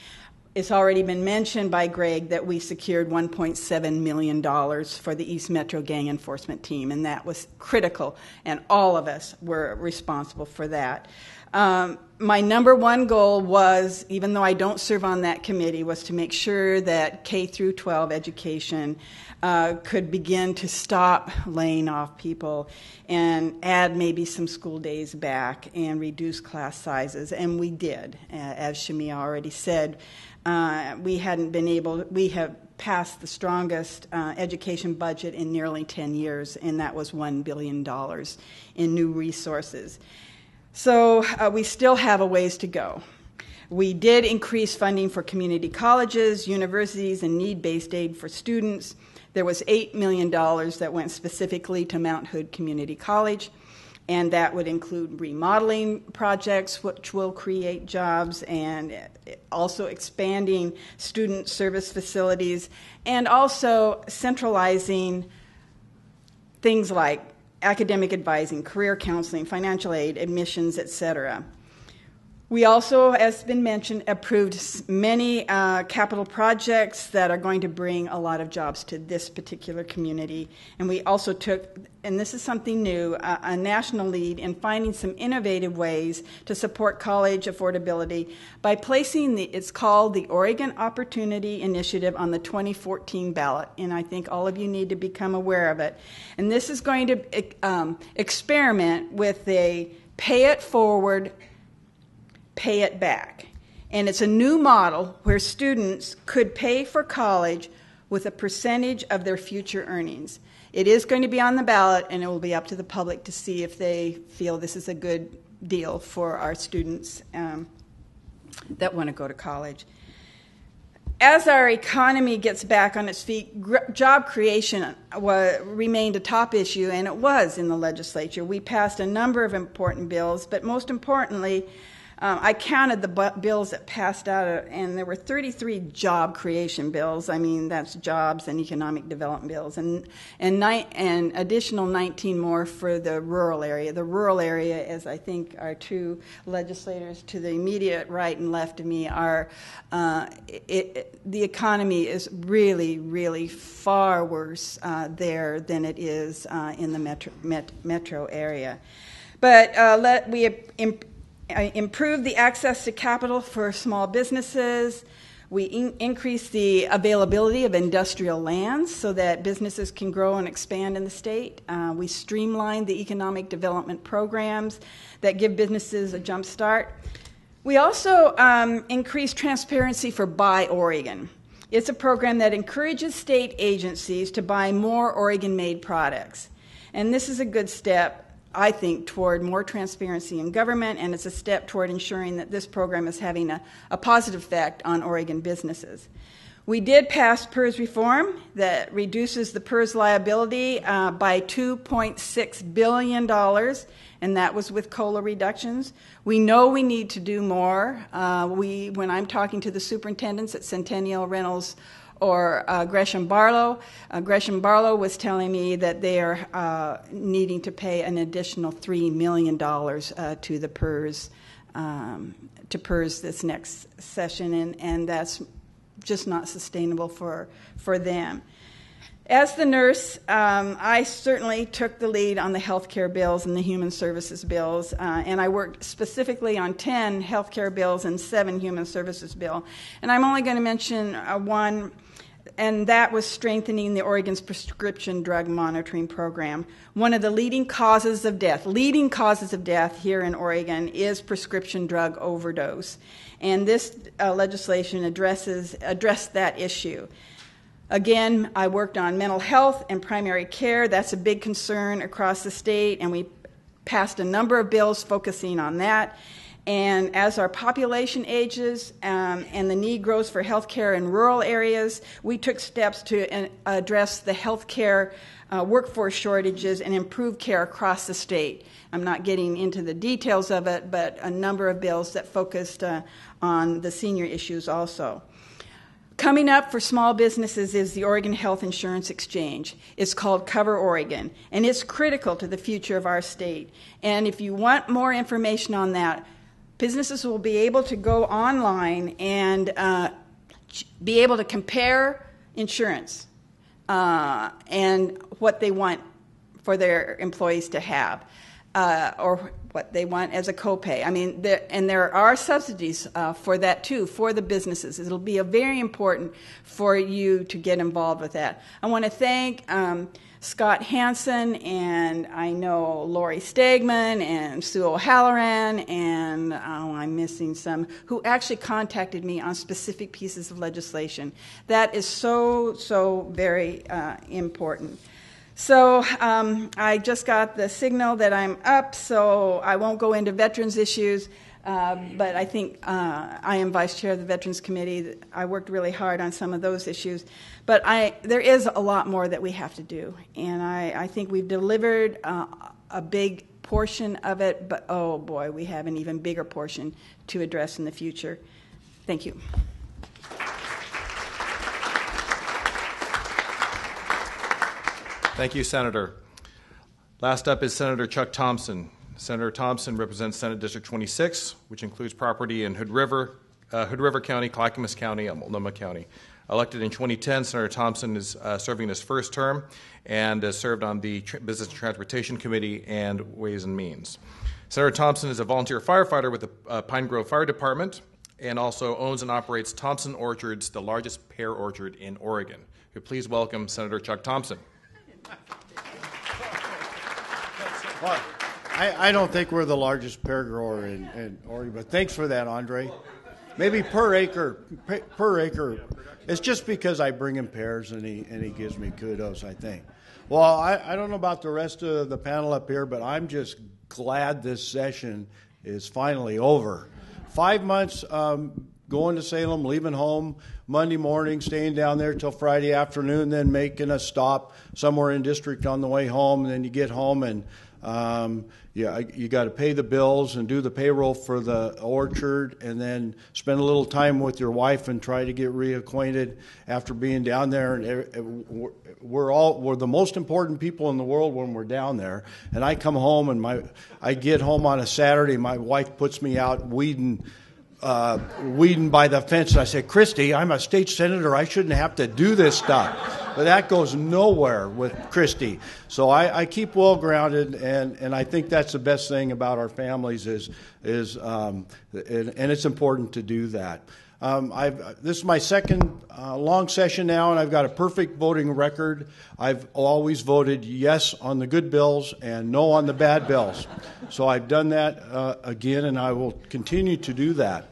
It's already been mentioned by Greg that we secured $1.7 million for the East Metro Gang Enforcement Team, and that was critical, and all of us were responsible for that. Um, my number one goal was, even though I don't serve on that committee, was to make sure that K through 12 education uh, could begin to stop laying off people and add maybe some school days back and reduce class sizes, and we did, as Shemia already said. Uh, we hadn't been able, we have passed the strongest uh, education budget in nearly 10 years, and that was $1 billion in new resources. So uh, we still have a ways to go. We did increase funding for community colleges, universities, and need based aid for students. There was $8 million that went specifically to Mount Hood Community College and that would include remodeling projects, which will create jobs, and also expanding student service facilities, and also centralizing things like academic advising, career counseling, financial aid, admissions, etc. We also, as been mentioned, approved many uh, capital projects that are going to bring a lot of jobs to this particular community. And we also took, and this is something new, a, national lead in finding some innovative ways to support college affordability by placing the, it's called the Oregon Opportunity Initiative on the 2014 ballot. And I think all of you need to become aware of it. And this is going to um, experiment with a pay it forward pay it back. And it's a new model where students could pay for college with a percentage of their future earnings. It is going to be on the ballot, and it will be up to the public to see if they feel this is a good deal for our students um, that want to go to college. As our economy gets back on its feet, gr- job creation wa- remained a top issue, and it was in the legislature. We passed a number of important bills, but most importantly, um, I counted the bu- bills that passed out, uh, and there were 33 job creation bills. I mean, that's jobs and economic development bills, and and, ni- and additional 19 more for the rural area. The rural area, as I think our two legislators to the immediate right and left of me are, uh, it, it, the economy is really, really far worse uh, there than it is uh, in the metro, met, metro area. But uh, let we. Imp- improve the access to capital for small businesses. We in- increase the availability of industrial lands so that businesses can grow and expand in the state. Uh, we streamline the economic development programs that give businesses a jump start. We also um, increase transparency for Buy Oregon. It's a program that encourages state agencies to buy more Oregon made products. And this is a good step I think, toward more transparency in government, and it's a step toward ensuring that this program is having a, a positive effect on Oregon businesses. We did pass PERS reform that reduces the PERS liability uh, by $2.6 billion, and that was with COLA reductions. We know we need to do more. Uh, we, when I'm talking to the superintendents at Centennial Reynolds or uh, Gresham Barlow. Uh, Gresham Barlow was telling me that they are uh, needing to pay an additional $3 million uh, to the PERS. Um, to PERS this next session, and, and that's just not sustainable for, for them. As the nurse, um, I certainly took the lead on the health care bills and the human services bills, uh, and I worked specifically on 10 health care bills and seven human services bill. And I'm only going to mention uh, one and that was strengthening the Oregon's prescription drug monitoring program. One of the leading causes of death, leading causes of death here in Oregon is prescription drug overdose. And this uh, legislation addresses addressed that issue. Again, I worked on mental health and primary care. That's a big concern across the state, and we passed a number of bills focusing on that. And as our population ages um, and the need grows for health care in rural areas, we took steps to uh, address the health care uh, workforce shortages and improve care across the state. I'm not getting into the details of it, but a number of bills that focused uh, on the senior issues also. Coming up for small businesses is the Oregon Health Insurance Exchange. It's called Cover Oregon, and it's critical to the future of our state. And if you want more information on that, businesses will be able to go online and uh, be able to compare insurance uh, and what they want for their employees to have. Uh, or what they want as a copay. I mean, there, and there are subsidies uh, for that too for the businesses. It'll be very important for you to get involved with that. I want to thank um, Scott Hansen and I know Lori Stegmann and Sue O'Halloran and oh, I'm missing some who actually contacted me on specific pieces of legislation. That is so so very uh, important. So um, I just got the signal that I'm up, so I won't go into veterans issues. Uh, but I think uh, I am vice chair of the Veterans Committee. I worked really hard on some of those issues. But I, there is a lot more that we have to do. And I, I think we've delivered uh, a big portion of it, but oh boy, we have an even bigger portion to address in the future. Thank you. Thank you, Senator. Last up is Senator Chuck Thomsen. Senator Thomsen represents Senate District 26, which includes property in Hood River, uh, Hood River County, Clackamas County, and Multnomah County. Elected in 2010, Senator Thomsen is uh, serving his first term and has served on the Business and Transportation Committee and Ways and Means. Senator Thomsen is a volunteer firefighter with the uh, Pine Grove Fire Department and also owns and operates Thomsen Orchards, the largest pear orchard in Oregon. Please welcome Senator Chuck Thomsen. I, I, don't think we're the largest pear grower in, in, Oregon, but thanks for that, Andre. Maybe per acre, per acre. It's just because I bring him pears and he and he gives me kudos. I think. Well, I, I don't know about the rest of the panel up here, but I'm just glad this session is finally over. Five months um, going to Salem, leaving home Monday morning, staying down there till Friday afternoon, then making a stop somewhere in district on the way home. And then you get home and um, yeah, you got to pay the bills and do the payroll for the orchard, and then spend a little time with your wife and try to get reacquainted after being down there. And we're all we're the most important people in the world when we're down there. And I come home and my I get home on a Saturday. My wife puts me out weeding uh, weeding by the fence. And I said, Christy, I'm a state senator. I shouldn't have to do this stuff. But that goes nowhere with Christy. So I, I keep well grounded, and, and I think that's the best thing about our families is, is um, and, and it's important to do that. Um, this is my second uh, long session now, and I've got a perfect voting record. I've always voted yes on the good bills and no on the bad bills. So I've done that uh, again, and I will continue to do that.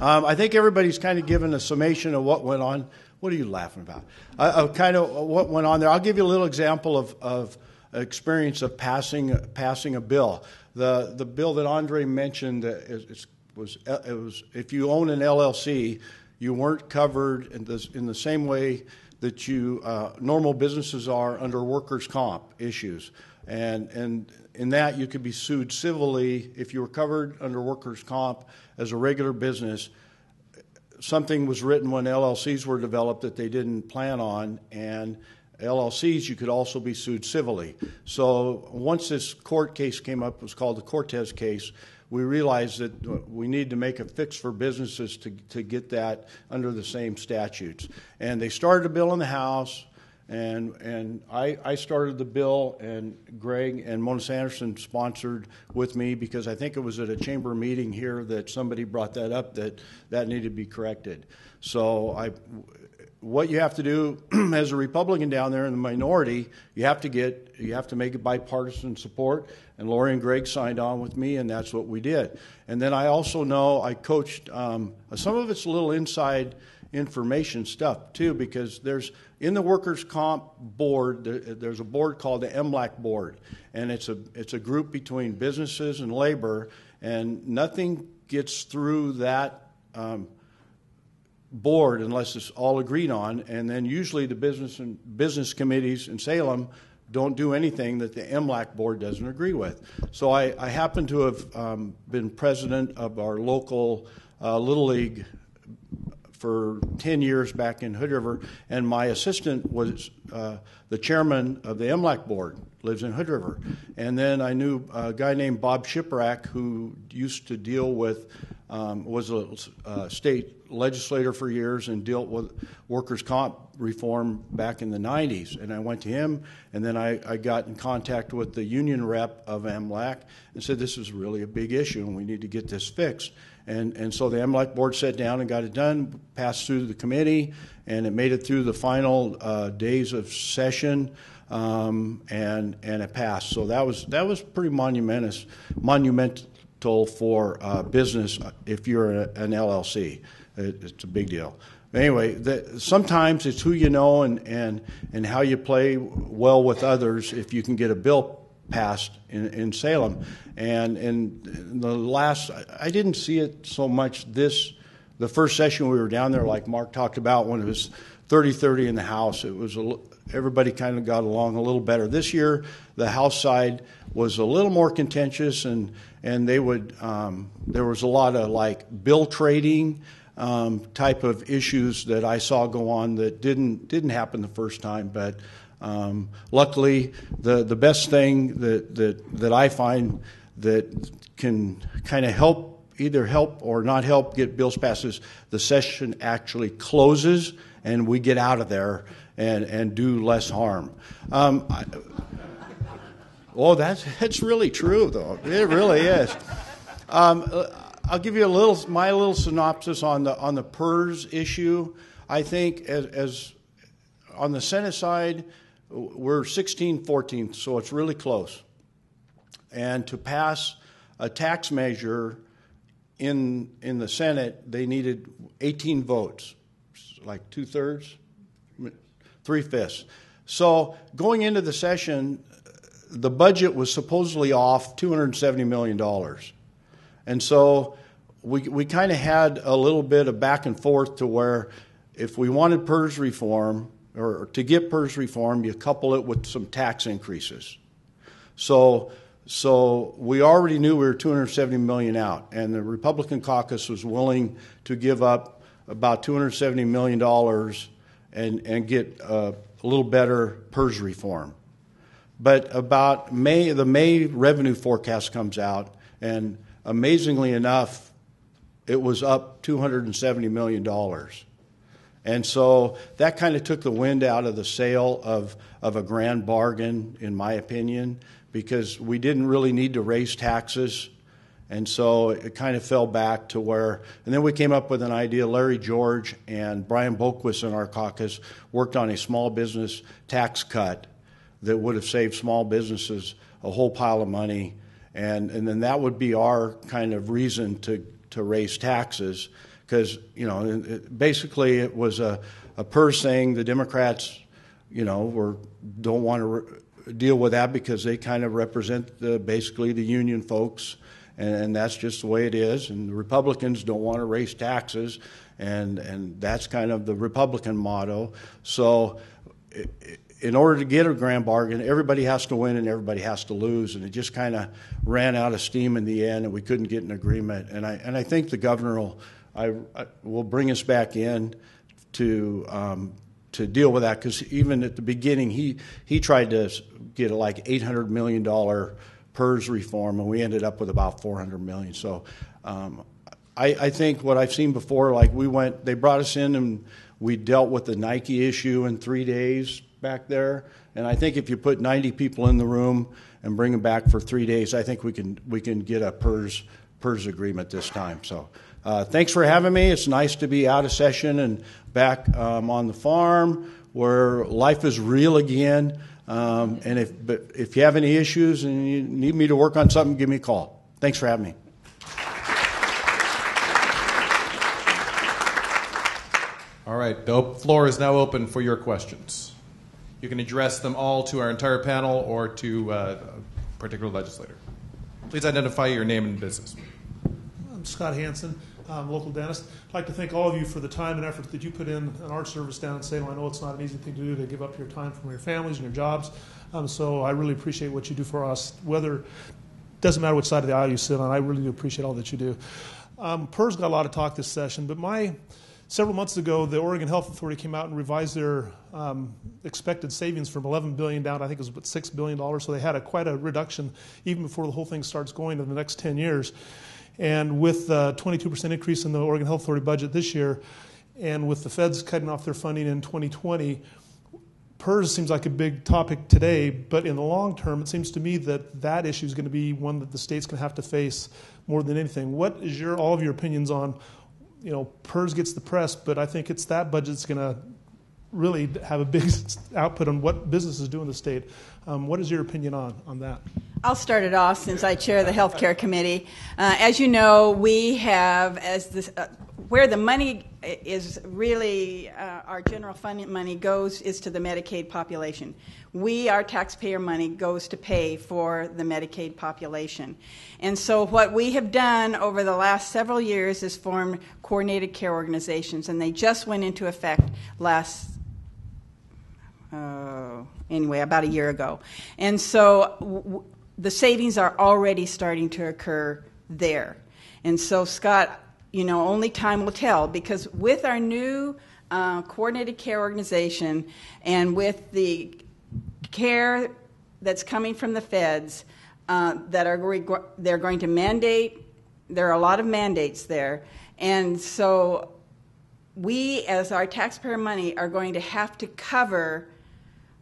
Um, I think everybody's kind of given a summation of what went on. What are you laughing about? Uh, kind of what went on there. I'll give you a little example of, of experience of passing passing a bill. The the bill that Andre mentioned is, was it was if you own an LLC, you weren't covered in the in the same way that you uh, normal businesses are under workers' comp issues, and and in that you could be sued civilly if you were covered under workers' comp as a regular business. Something was written when LLCs were developed that they didn't plan on, and LLCs, you could also be sued civilly. So once this court case came up, it was called the Cortez case we realized that uh, we need to make a fix for businesses to, to get that under the same statutes. And they started a bill in the House, and, and I, I started the bill, and Greg and Monnes Anderson sponsored with me because I think it was at a chamber meeting here that somebody brought that up that that needed to be corrected. So I what you have to do as a Republican down there in the minority, you have to get you have to make it bipartisan support. And Lori and Greg signed on with me, and that's what we did. And then I also know I coached. Um, some of it's a little inside information stuff too, because there's in the workers' comp board. there's a board called the MLAC board, and it's a it's a group between businesses and labor, and nothing gets through that. Um, board unless it's all agreed on, and then usually the business and business committees in Salem don't do anything that the MLAC board doesn't agree with. So I, I happen to have um, been president of our local uh, Little League for 10 years back in Hood River, and my assistant was uh, the chairman of the MLAC board, lives in Hood River. And then I knew a guy named Bob Shiprack who used to deal with, um, was a uh, state legislator for years and dealt with workers' comp reform back in the 90s. And I went to him, and then I, I got in contact with the union rep of MLAC and said, This is really a big issue, and we need to get this fixed. And, and so the MLAC board sat down and got it done, passed through the committee, and it made it through the final uh, days of session. Um, and and it passed. So that was that was pretty monumentous, monumental for uh, business if you're a, an LLC. It, it's a big deal. Anyway, the, sometimes it's who you know and, and, and how you play well with others if you can get a bill passed in, in Salem. And in the last, I didn't see it so much this, the first session we were down there, like Mark talked about, when it was 30 30 in the House, it was a, everybody kind of got along a little better. This year, the House side was a little more contentious, and, and they would, um, there was a lot of like bill trading. Um, type of issues that I saw go on that didn't didn't happen the first time, but um, luckily, the, the best thing that, that, that I find that can kind of help, either help or not help get bills passed is the session actually closes and we get out of there and, and do less harm. Um, I, oh, that's, that's really true, though. It really is. Um, I'll give you a little, my little synopsis on the, on the PERS issue. I think as, as on the Senate side, we're 16 14, so it's really close. And to pass a tax measure in, in the Senate, they needed 18 votes, like two thirds, three fifths. So going into the session, the budget was supposedly off $270 million. And so we, we kind of had a little bit of back and forth to where if we wanted PERS reform, or to get PERS reform, you couple it with some tax increases. So, so we already knew we were 270 million out, and the Republican caucus was willing to give up about 270 million dollars and and get a, a little better PERS reform. But about May, the May revenue forecast comes out, and amazingly enough, it was up 270 million dollars. And so that kind of took the wind out of the sail of, of a grand bargain, in my opinion, because we didn't really need to raise taxes. And so it kind of fell back to where, and then we came up with an idea. Larry George and Brian Boquist in our caucus worked on a small business tax cut that would have saved small businesses a whole pile of money. And, and then that would be our kind of reason to, to raise taxes because you know it, basically it was a, a saying the Democrats, you know, were don't want to re- deal with that because they kind of represent the, basically the union folks, and, and, that's just the way it is. And the Republicans don't want to raise taxes, and and that's kind of the Republican motto. So. It, in order to get a grand bargain, everybody has to win and everybody has to lose, and it just kind of ran out of steam in the end, and we couldn't get an agreement. And I and I think the governor will I, I will bring us back in to um, to deal with that because even at the beginning he he tried to get a like eight hundred million dollar PERS reform and we ended up with about four hundred million. So um, I, I think what I've seen before, like we went, they brought us in and we dealt with the Nike issue in three days back there. And I think if you put 90 people in the room and bring them back for three days, I think we can we can get a PERS PERS agreement this time. So uh, thanks for having me. It's nice to be out of session and back um, on the farm where life is real again. Um, and if, but if you have any issues and you need me to work on something, give me a call. Thanks for having me. All right, the floor is now open for your questions. You can address them all to our entire panel or to uh, a particular legislator. Please identify your name and business. I'm Scott Hanson um, local dentist. I'd like to thank all of you for the time and effort that you put in an art service down in Salem. I know it's not an easy thing to do to give up your time from your families and your jobs. Um, so I really appreciate what you do for us. Whether doesn't matter which side of the aisle you sit on, I really do appreciate all that you do. Um, PERS got a lot of talk this session, but my several months ago, the Oregon Health Authority came out and revised their um, expected savings from 11 billion down, I think it was about six billion dollars. So they had a, quite a reduction even before the whole thing starts going in the next 10 years. And with the 22% increase in the Oregon Health Authority budget this year, and with the feds cutting off their funding in 2020, PERS seems like a big topic today, but in the long term, it seems to me that that issue is going to be one that the state's going to have to face more than anything. What is your all of your opinions on? You know, PERS gets the press, but I think it's that budget that's going to really have a big output on what businesses do in the state. Um, what is your opinion on on that? I'll start it off since I chair the healthcare committee. Uh, as you know, we have as this. Uh, where the money is really uh, our general fund money goes is to the Medicaid population. We, our taxpayer money, goes to pay for the Medicaid population. And so, what we have done over the last several years is form coordinated care organizations, and they just went into effect last. Uh, anyway, about a year ago. And so w- the savings are already starting to occur there. And so, Scott, you know, only time will tell because with our new uh, coordinated care organization and with the care that's coming from the feds uh, that are they're going to mandate there are a lot of mandates there and so we as our taxpayer money are going to have to cover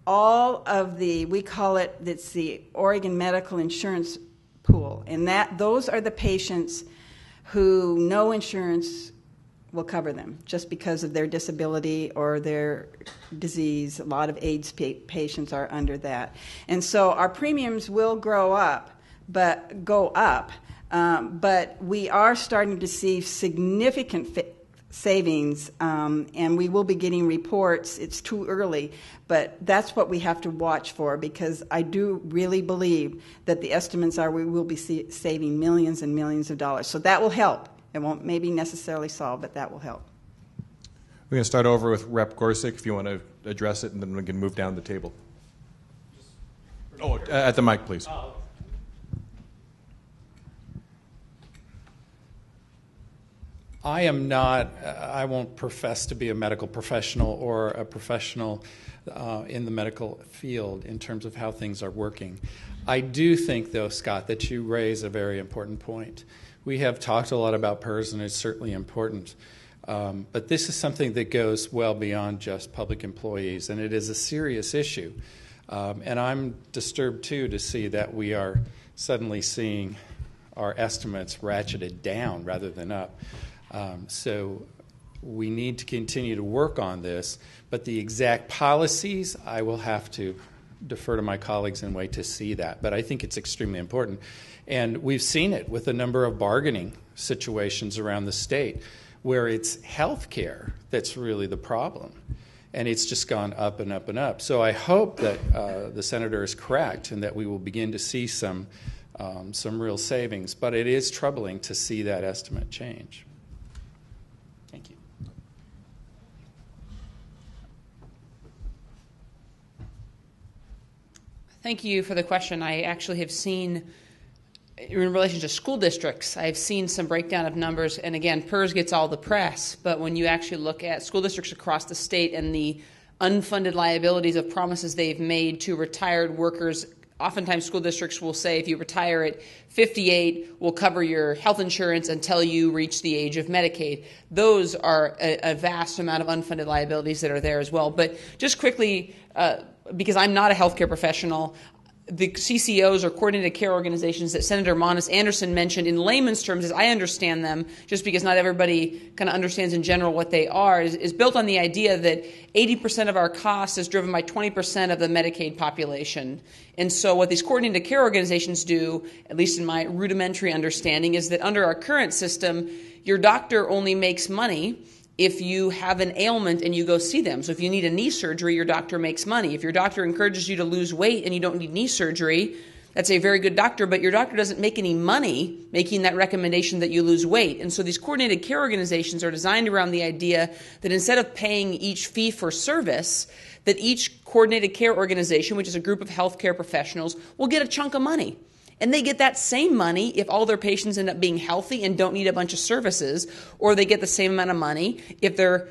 all of the we call it it's the Oregon medical insurance pool and that those are the patients who no insurance will cover them just because of their disability or their disease. A lot of AIDS pa- patients are under that. And so our premiums will grow up, but go up. Um, but we are starting to see significant fi- savings, um, and we will be getting reports. It's too early, but that's what we have to watch for because I do really believe that the estimates are we will be see- saving millions and millions of dollars. So that will help. It won't maybe necessarily solve, but that will help. We're going to start over with Rep. Gorsek if you want to address it, and then we can move down the table. Oh, at the mic, please. I am not, I won't profess to be a medical professional or a professional uh, in the medical field in terms of how things are working. I do think, though, Scott, that you raise a very important point. We have talked a lot about PERS, and it's certainly important. Um, but this is something that goes well beyond just public employees, and it is a serious issue. Um, and I'm disturbed, too, to see that we are suddenly seeing our estimates ratcheted down rather than up. Um, so we need to continue to work on this, but the exact policies, I will have to defer to my colleagues and wait to see that. But I think it's extremely important. And we've seen it with a number of bargaining situations around the state where it's health care that's really the problem. And it's just gone up and up and up. So I hope that uh, the senator is correct and that we will begin to see some, um, some real savings. But it is troubling to see that estimate change. Thank you for the question. I actually have seen, in relation to school districts, I've seen some breakdown of numbers. And again, PERS gets all the press, but when you actually look at school districts across the state and the unfunded liabilities of promises they've made to retired workers oftentimes school districts will say if you retire at 58 we'll cover your health insurance until you reach the age of medicaid those are a, a vast amount of unfunded liabilities that are there as well but just quickly uh, because I'm not a healthcare professional, the CCOs or coordinated care organizations that Senator Monnes Anderson mentioned in layman's terms, as I understand them, just because not everybody kind of understands in general what they are, is, is built on the idea that 80% of our costs is driven by 20% of the Medicaid population. And so, what these coordinated care organizations do, at least in my rudimentary understanding, is that under our current system, your doctor only makes money if you have an ailment and you go see them. So if you need a knee surgery, your doctor makes money. If your doctor encourages you to lose weight and you don't need knee surgery, that's a very good doctor, but your doctor doesn't make any money making that recommendation that you lose weight. And so these coordinated care organizations are designed around the idea that instead of paying each fee for service, that each coordinated care organization, which is a group of healthcare professionals, will get a chunk of money. And they get that same money if all their patients end up being healthy and don't need a bunch of services, or they get the same amount of money if they're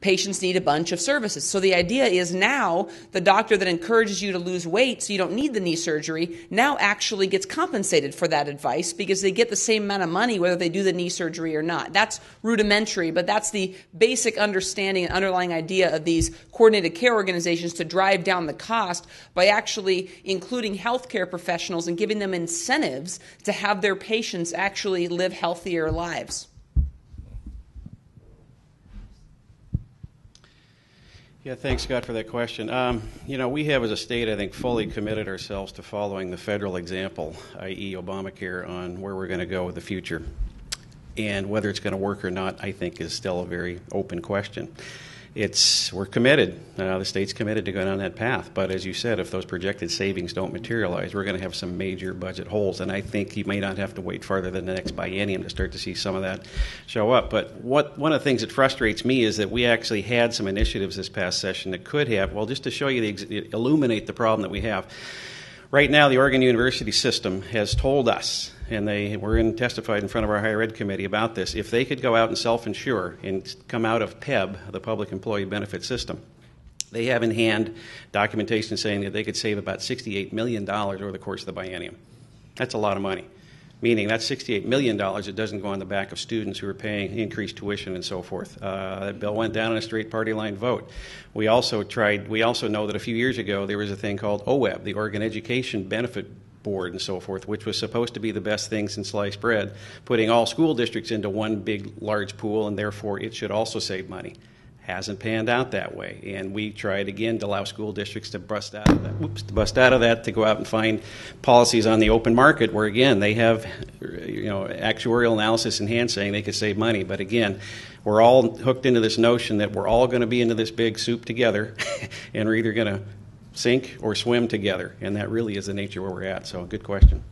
patients need a bunch of services. So the idea is now the doctor that encourages you to lose weight so you don't need the knee surgery now actually gets compensated for that advice because they get the same amount of money whether they do the knee surgery or not. That's rudimentary, but that's the basic understanding and underlying idea of these coordinated care organizations to drive down the cost by actually including healthcare professionals and giving them incentives to have their patients actually live healthier lives. Yeah, thanks, Scott, for that question. Um, you know, we have as a state, I think, fully committed ourselves to following the federal example, i.e., Obamacare, on where we're going to go with the future. And whether it's going to work or not, I think, is still a very open question it's we're committed. Uh, the state's committed to going on that path. But as you said, if those projected savings don't materialize, we're going to have some major budget holes. And I think you may not have to wait farther than the next biennium to start to see some of that show up. But what one of the things that frustrates me is that we actually had some initiatives this past session that could have, well, just to show you the illuminate the problem that we have. Right now, the Oregon University system has told us and they were in testified in front of our higher ed committee about this. If they could go out and self-insure and come out of PEB, the Public Employee Benefit System, they have in hand documentation saying that they could save about $68 million over the course of the biennium. That's a lot of money. Meaning that's $68 million that doesn't go on the back of students who are paying increased tuition and so forth. Uh, that bill went down in a straight party line vote. We also tried, we also know that a few years ago there was a thing called OEBB, the Oregon Education Benefit board and so forth, which was supposed to be the best thing since sliced bread, putting all school districts into one big, large pool, and therefore it should also save money. Hasn't panned out that way, and we tried again to allow school districts to bust out of that. Oops, to bust out of that to go out and find policies on the open market, where again they have, you know, actuarial analysis in hand saying they could save money. But again, we're all hooked into this notion that we're all going to be into this big soup together, and we're either going to sink or swim together. And that really is the nature where we're at. So, good question.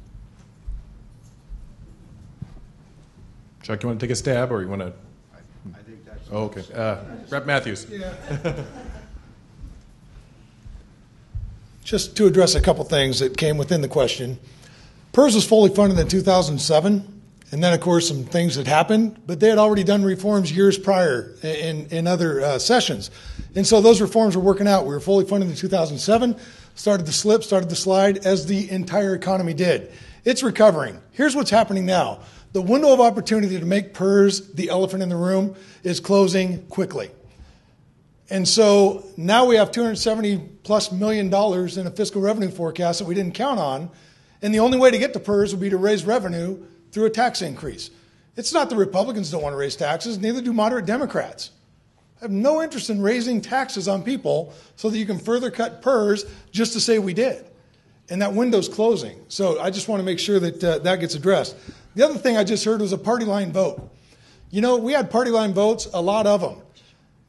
Chuck, you want to take a stab or you want to? Oh, okay. Uh, Rep Matthews. Just to address a couple things that came within the question. PERS was fully funded in 2007. And then, of course, some things had happened, but they had already done reforms years prior in, in other uh, sessions. And so those reforms were working out. We were fully funded in 2007, started to slip, started to slide, as the entire economy did. It's recovering. Here's what's happening now the window of opportunity to make PERS the elephant in the room is closing quickly. And so now we have 270 plus million dollars in a fiscal revenue forecast that we didn't count on. And the only way to get to PERS would be to raise revenue through a tax increase. It's not the Republicans don't want to raise taxes, neither do moderate Democrats. I have no interest in raising taxes on people so that you can further cut PERS just to say we did. And that window's closing. So I just want to make sure that uh, that gets addressed. The other thing I just heard was a party line vote. You know, we had party line votes, a lot of them,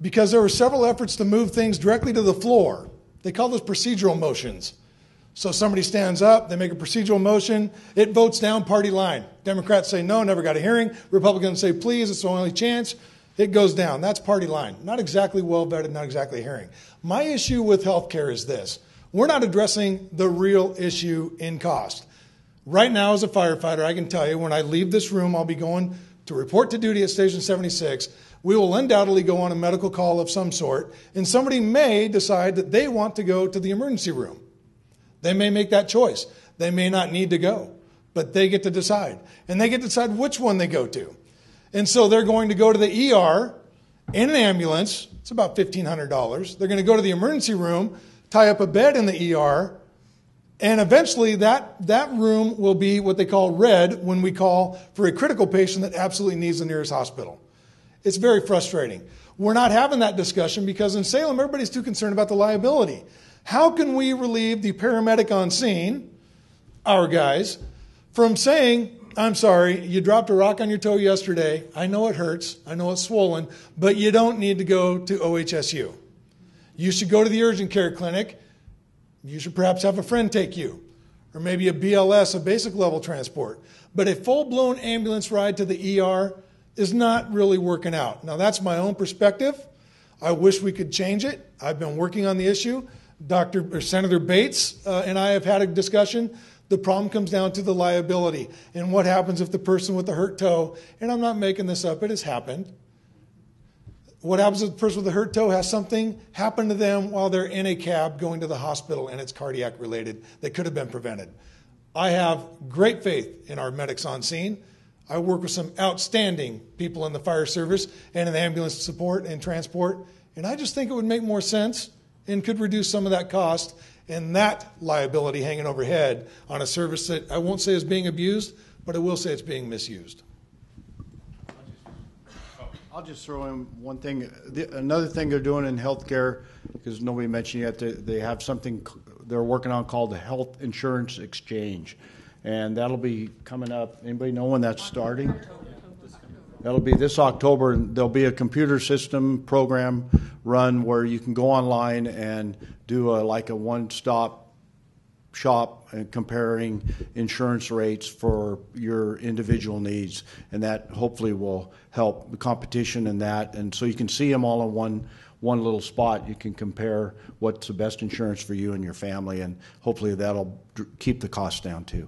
because there were several efforts to move things directly to the floor. They call those procedural motions. So somebody stands up, they make a procedural motion, it votes down party line. Democrats say no, never got a hearing. Republicans say please, it's the only chance. It goes down. That's party line. Not exactly well vetted, not exactly hearing. My issue with health care is this we're not addressing the real issue in cost. Right now, as a firefighter, I can tell you when I leave this room, I'll be going to report to duty at Station 76. We will undoubtedly go on a medical call of some sort, and somebody may decide that they want to go to the emergency room. They may make that choice. They may not need to go, but they get to decide. And they get to decide which one they go to. And so they're going to go to the ER in an ambulance. It's about $1,500. They're going to go to the emergency room, tie up a bed in the ER, and eventually that, that room will be what they call red when we call for a critical patient that absolutely needs the nearest hospital. It's very frustrating. We're not having that discussion because in Salem, everybody's too concerned about the liability. How can we relieve the paramedic on scene, our guys, from saying, I'm sorry, you dropped a rock on your toe yesterday. I know it hurts. I know it's swollen, but you don't need to go to OHSU. You should go to the urgent care clinic. You should perhaps have a friend take you, or maybe a BLS, a basic level transport. But a full blown ambulance ride to the ER is not really working out. Now, that's my own perspective. I wish we could change it. I've been working on the issue. Dr. or Senator Bates uh, and I have had a discussion. The problem comes down to the liability and what happens if the person with the hurt toe, and I'm not making this up, it has happened. What happens if the person with the hurt toe has something happen to them while they're in a cab going to the hospital and it's cardiac related that could have been prevented? I have great faith in our medics on scene. I work with some outstanding people in the fire service and in the ambulance support and transport, and I just think it would make more sense and could reduce some of that cost and that liability hanging overhead on a service that I won't say is being abused, but I will say it's being misused. I'll just throw in one thing. The, another thing they're doing in healthcare, because nobody mentioned yet, they, they have something they're working on called the Health Insurance Exchange, and that'll be coming up. Anybody know when that's starting? That'll be this October, and there'll be a computer system program run where you can go online and do a, like a one-stop shop and comparing insurance rates for your individual needs, and that hopefully will help the competition in that. And so you can see them all in one one little spot. You can compare what's the best insurance for you and your family, and hopefully that'll keep the cost down too.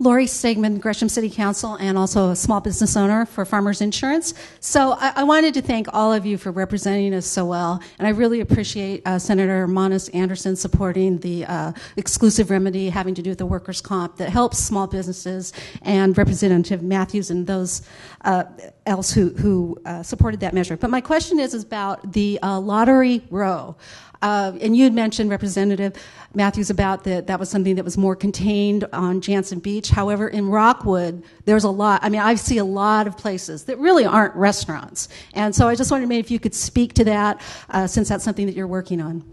Lori Stegmann, Gresham City Council, and also a small business owner for Farmers Insurance. So I, I wanted to thank all of you for representing us so well, and I really appreciate uh, Senator Monnes Anderson supporting the uh, exclusive remedy having to do with the workers' comp that helps small businesses, and Representative Matthews and those uh, else who, who uh, supported that measure. But my question is, is about the uh, lottery row. Uh, and you had mentioned, Representative Matthews, about that that was something that was more contained on Jantzen Beach. However, in Rockwood, there's a lot. I mean, I see a lot of places that really aren't restaurants. And so I just wondered maybe if you could speak to that, uh, since that's something that you're working on.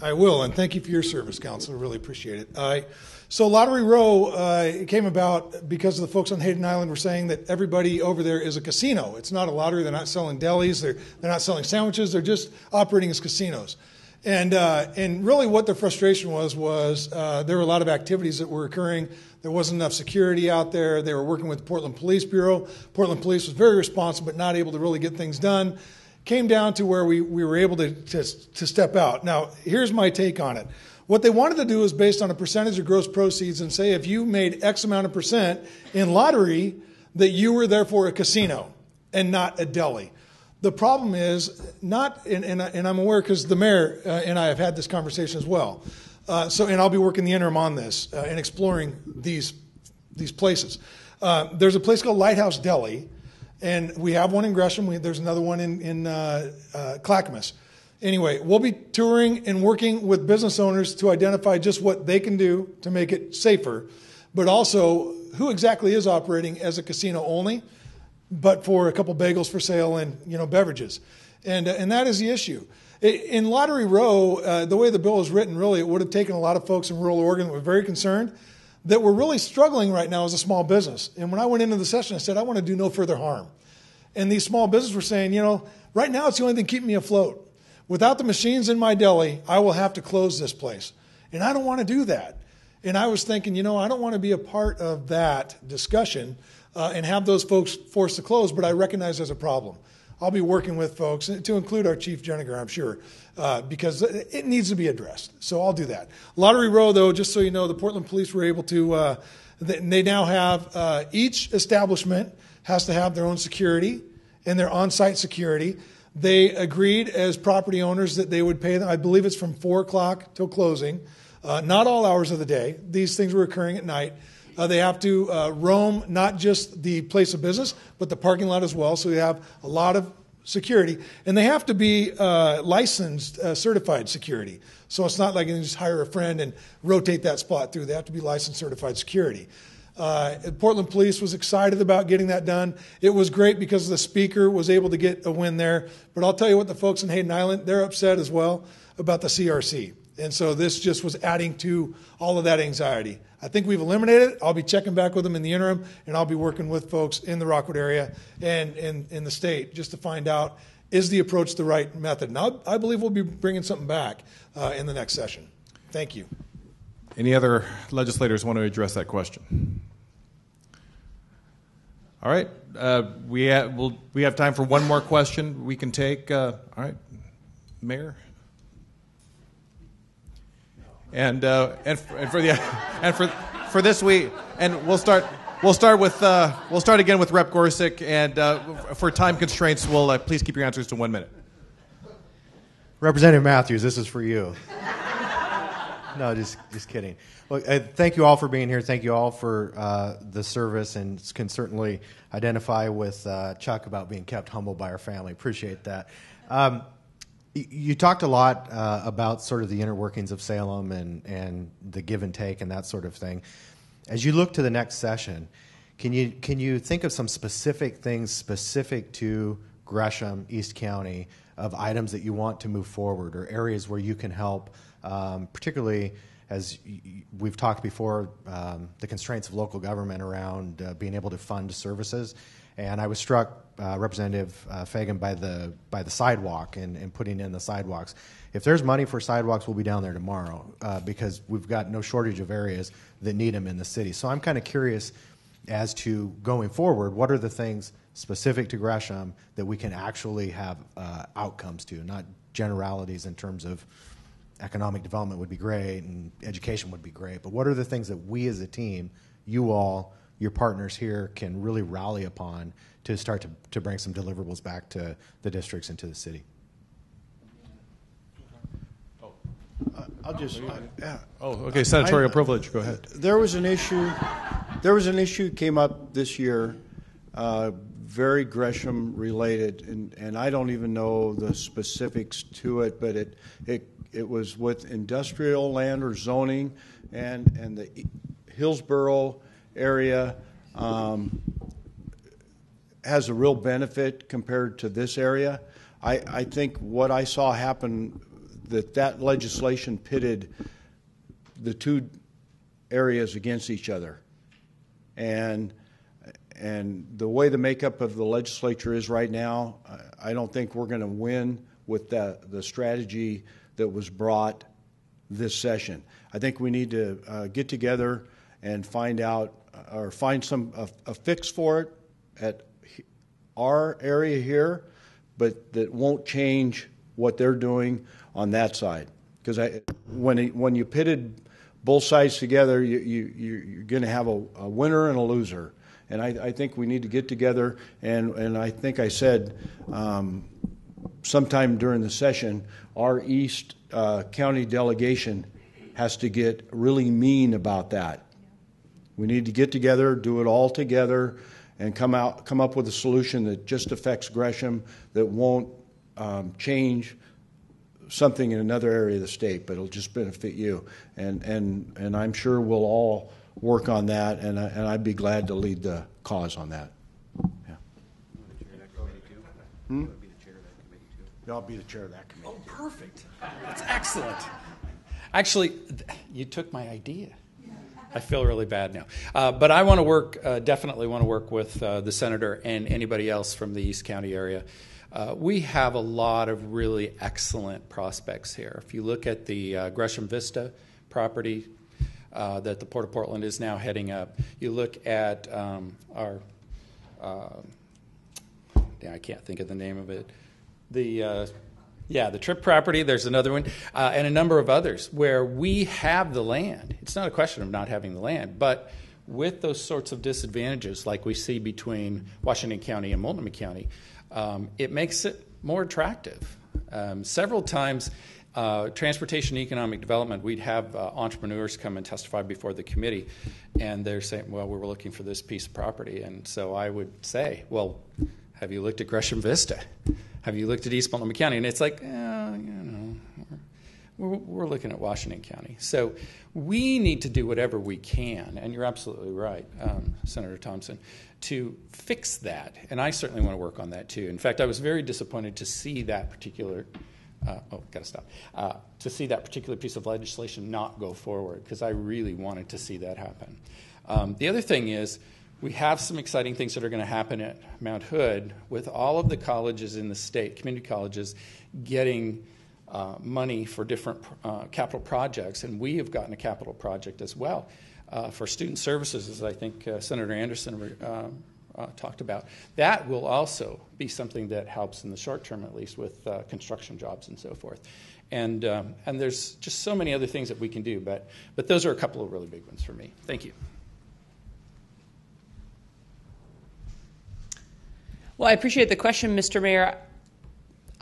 I will, and thank you for your service, Council. I really appreciate it. I. So Lottery Row uh, came about because the folks on Hayden Island were saying that everybody over there is a casino. It's not a lottery. They're not selling delis. They're, they're not selling sandwiches. They're just operating as casinos. And, uh, and really what their frustration was, was uh, there were a lot of activities that were occurring. There wasn't enough security out there. They were working with the Portland Police Bureau. Portland Police was very responsive, but not able to really get things done. Came down to where we, we were able to, to, to step out. Now, here's my take on it. What they wanted to do is based on a percentage of gross proceeds and say if you made X amount of percent in lottery, that you were therefore a casino and not a deli. The problem is not, and, and, and I'm aware because the mayor uh, and I have had this conversation as well. Uh, so, and I'll be working the interim on this uh, and exploring these these places. Uh, there's a place called Lighthouse Deli, and we have one in Gresham. We, there's another one in in uh, uh, Clackamas. Anyway, we'll be touring and working with business owners to identify just what they can do to make it safer, but also who exactly is operating as a casino only, but for a couple bagels for sale and you know beverages, and uh, and that is the issue. In Lottery Row, uh, the way the bill is written, really, it would have taken a lot of folks in rural Oregon that were very concerned that we're really struggling right now as a small business. And when I went into the session, I said, I want to do no further harm. And these small businesses were saying, you know, right now it's the only thing keeping me afloat. Without the machines in my deli, I will have to close this place. And I don't want to do that. And I was thinking, you know, I don't want to be a part of that discussion uh, and have those folks forced to close, but I recognize there's a problem. I'll be working with folks to include our chief Junginger, I'm sure, uh, because it needs to be addressed. So I'll do that. Lottery Row, though, just so you know, the Portland police were able to, uh, they now have uh, each establishment has to have their own security and their on site security. They agreed as property owners that they would pay them. I believe it's from 4 o'clock till closing. Uh, not all hours of the day. These things were occurring at night. Uh, they have to uh, roam not just the place of business, but the parking lot as well. So they have a lot of security. And they have to be uh, licensed, uh, certified security. So it's not like you can just hire a friend and rotate that spot through. They have to be licensed, certified security. Uh, Portland Police was excited about getting that done. It was great because the speaker was able to get a win there. But I'll tell you what, the folks in Hayden Island, they're upset as well about the CRC. And so this just was adding to all of that anxiety. I think we've eliminated it. I'll be checking back with them in the interim, and I'll be working with folks in the Rockwood area and in the state just to find out is the approach the right method. And I'll, i believe we'll be bringing something back uh, in the next session. Thank you. Any other legislators want to address that question? All right, uh, we, have, we'll, we have time for one more question we can take. Uh, all right, Mayor? And, uh, and, f- and for the and for for this week, and we'll start we'll start with uh, we'll start again with Rep Gorsek, and uh, for time constraints, we'll uh, please keep your answers to one minute. Representative Matthews, this is for you. No, just just kidding. Look, uh, thank you all for being here. Thank you all for uh, the service, and can certainly identify with uh, Chuck about being kept humble by our family. Appreciate that. Um, you talked a lot uh, about sort of the inner workings of Salem and, and the give and take and that sort of thing. As you look to the next session, can you, can you think of some specific things specific to Gresham, East County, of items that you want to move forward or areas where you can help, um, particularly as we've talked before, um, the constraints of local government around uh, being able to fund services. And I was struck, uh, Representative uh, Fagan, by the by the sidewalk and, and putting in the sidewalks. If there's money for sidewalks, we'll be down there tomorrow uh, because we've got no shortage of areas that need them in the city. So I'm kind of curious as to going forward, what are the things specific to Gresham that we can actually have uh, outcomes to, not generalities in terms of economic development would be great and education would be great, but what are the things that we as a team, you all, your partners here, can really rally upon to start to, to bring some deliverables back to the districts and to the city? I'll just. yeah. Oh, okay. Senatorial I, privilege. Go ahead. There was an issue. There was an issue came up this year, uh, very Gresham related, and, and I don't even know the specifics to it, but it it it was with industrial land or zoning, and and the Hillsboro area um, has a real benefit compared to this area. I, I think what I saw happen that that legislation pitted the two areas against each other, and and the way the makeup of the legislature is right now, I don't think we're going to win with the the strategy that was brought this session. I think we need to uh, get together and find out uh, or find some a, a, fix for it at our area here, but that won't change what they're doing on that side. Because when it, when you pitted both sides together, you, you you're going to have a, a, winner and a loser. And I, I, think we need to get together. And and I think I said um, sometime during the session our East uh, County delegation has to get really mean about that. We need to get together, do it all together, and come out, come up with a solution that just affects Gresham, that won't um, change something in another area of the state, but it'll just benefit you. And and and I'm sure we'll all work on that, and I, and I'd be glad to lead the cause on that. Yeah. Hmm? I'll be the chair of that committee. Oh, perfect. That's excellent. Actually, you took my idea. I feel really bad now. Uh, but I want to work, uh, definitely want to work with uh, the senator and anybody else from the East County area. Uh, we have a lot of really excellent prospects here. If you look at the uh, Gresham Vista property uh, that the Port of Portland is now heading up, you look at um, our, I can't think of the name of it the uh, yeah, the Tripp property, there's another one, uh, and a number of others where we have the land. It's not a question of not having the land, but with those sorts of disadvantages like we see between Washington County and Multnomah County, um, it makes it more attractive. Um, several times, uh, transportation economic development, we'd have uh, entrepreneurs come and testify before the committee, and they're saying, Well, we were looking for this piece of property. And so I would say, Well, have you looked at Gresham Vista? Have you looked at East Multnomah County? And it's like, eh, you know, we're, we're, looking at Washington County. So we need to do whatever we can, and you're absolutely right, um, Senator Thomsen, to fix that. And I certainly want to work on that too. In fact, I was very disappointed to see that particular. Uh, oh, got to stop. Uh, to see that particular piece of legislation not go forward because I really wanted to see that happen. Um, the other thing is, we have some exciting things that are going to happen at Mount Hood with all of the colleges in the state, community colleges, getting uh, money for different uh, capital projects. And we have gotten a capital project as well uh, for student services, as I think uh, Senator Anderson uh, uh, talked about. That will also be something that helps in the short term, at least, with construction jobs and so forth. And, um, and there's just so many other things that we can do, but, but those are a couple of really big ones for me. Thank you. Well, I appreciate the question, Mr. Mayor.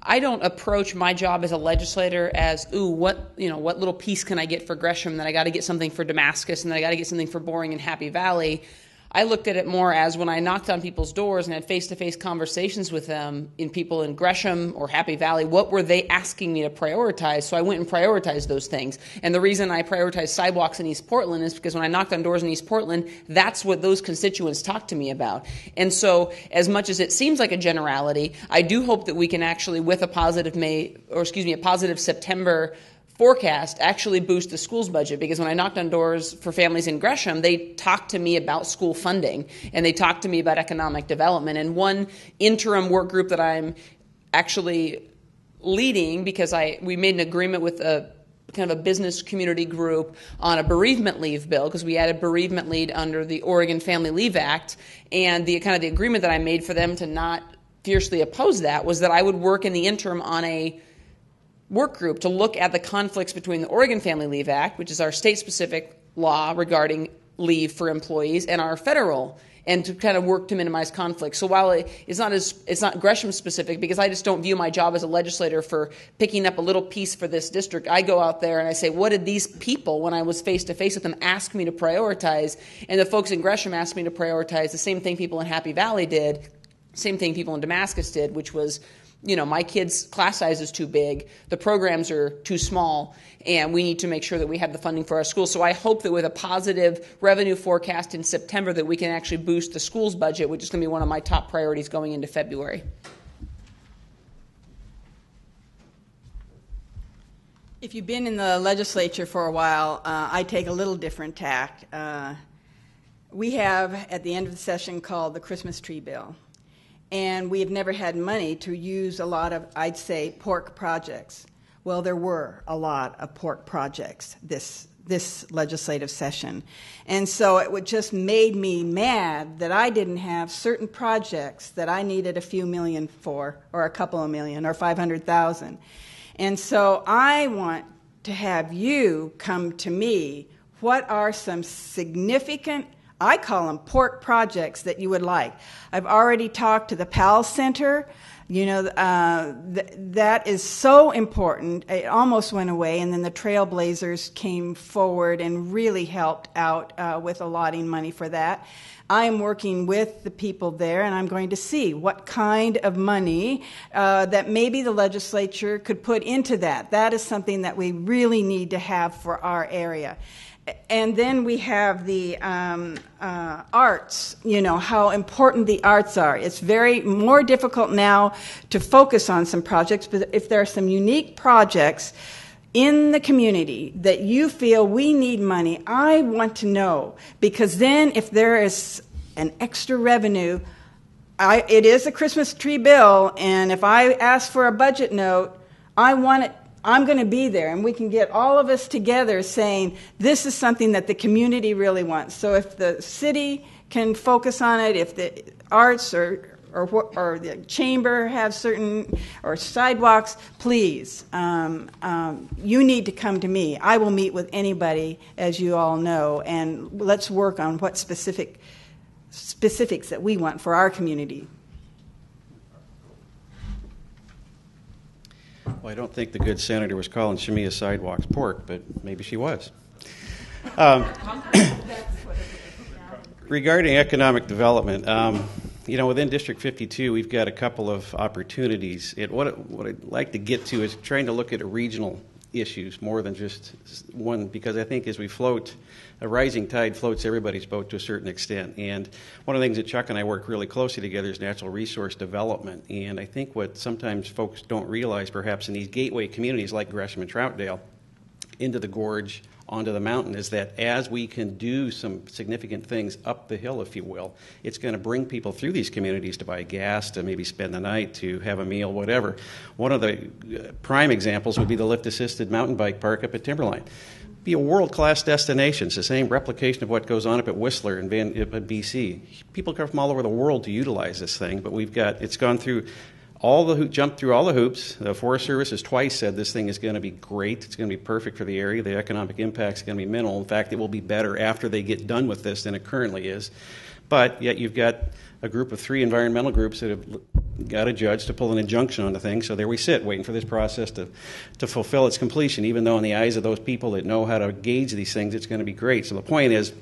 I don't approach my job as a legislator as, ooh, what you know, what little piece can I get for Gresham? Then I got to get something for Damascus, and then I got to get something for Boring and Happy Valley. I looked at it more as when I knocked on people's doors and had face to face conversations with them in people in Gresham or Happy Valley, what were they asking me to prioritize? So I went and prioritized those things. And the reason I prioritized sidewalks in East Portland is because when I knocked on doors in East Portland, that's what those constituents talked to me about. And so, as much as it seems like a generality, I do hope that we can actually, with a positive May, or excuse me, a positive September forecast actually boost the school's budget because when I knocked on doors for families in Gresham, they talked to me about school funding and they talked to me about economic development. And one interim work group that I'm actually leading because I we made an agreement with a kind of a business community group on a bereavement leave bill because we added bereavement leave under the Oregon Family Leave Act and the kind of the agreement that I made for them to not fiercely oppose that was that I would work in the interim on a work group to look at the conflicts between the Oregon Family Leave Act, which is our state specific law regarding leave for employees, and our federal and to kind of work to minimize conflict. So while it's not as it's not Gresham specific because I just don't view my job as a legislator for picking up a little piece for this district. I go out there and I say, what did these people when I was face to face with them ask me to prioritize? And the folks in Gresham asked me to prioritize the same thing people in Happy Valley did, same thing people in Damascus did, which was you know, my kids' class size is too big, the programs are too small, and we need to make sure that we have the funding for our schools. So I hope that with a positive revenue forecast in September that we can actually boost the school's budget, which is going to be one of my top priorities going into February. If you've been in the legislature for a while, uh, I take a little different tack. Uh, we have at the end of the session called the Christmas tree bill and we have never had money to use a lot of, I'd say, pork projects. Well, there were a lot of pork projects this this legislative session. And so it just made me mad that I didn't have certain projects that I needed a few million for, or a couple of million, or 500,000. And so I want to have you come to me. What are some significant I call them pork projects that you would like. I've already talked to the PAL Center. You know, uh, th- that is so important. It almost went away, and then the Trailblazers came forward and really helped out uh, with allotting money for that. I am working with the people there, and I'm going to see what kind of money uh, that maybe the legislature could put into that. That is something that we really need to have for our area and then we have the um, uh, arts, you know, how important the arts are. It's very more difficult now to focus on some projects, but if there are some unique projects in the community that you feel we need money, I want to know because then if there is an extra revenue, I, it is a Christmas tree bill, and if I ask for a budget note, I want it I'm going to be there, and we can get all of us together saying this is something that the community really wants. So if the city can focus on it, if the arts or or, or the chamber have certain or sidewalks, please, um, um, you need to come to me. I will meet with anybody, as you all know, and let's work on what specific specifics that we want for our community. Well, I don't think the good senator was calling Shemia sidewalks pork, but maybe she was. Um, regarding economic development, um, you know, within District 52, we've got a couple of opportunities. It, what, what I'd like to get to is trying to look at a regional issues more than just one, because I think as we float, a rising tide floats everybody's boat to a certain extent. And one of the things that Chuck and I work really closely together is natural resource development. And I think what sometimes folks don't realize, perhaps in these gateway communities like Gresham and Troutdale, into the gorge, onto the mountain is that as we can do some significant things up the hill, if you will, it's going to bring people through these communities to buy gas, to maybe spend the night, to have a meal, whatever. One of the uh, prime examples would be the lift assisted mountain bike park up at Timberline. Be a world class destination. It's the same replication of what goes on up at Whistler in BC. People come from all over the world to utilize this thing, but we've got it's gone through all the jumped through all the hoops. The Forest Service has twice said this thing is going to be great. It's going to be perfect for the area. The economic impact is going to be minimal. In fact, it will be better after they get done with this than it currently is. But yet you've got a group of three environmental groups that have got a judge to pull an injunction on the thing. So there we sit, waiting for this process to, to fulfill its completion, even though in the eyes of those people that know how to gauge these things, it's going to be great. So the point is,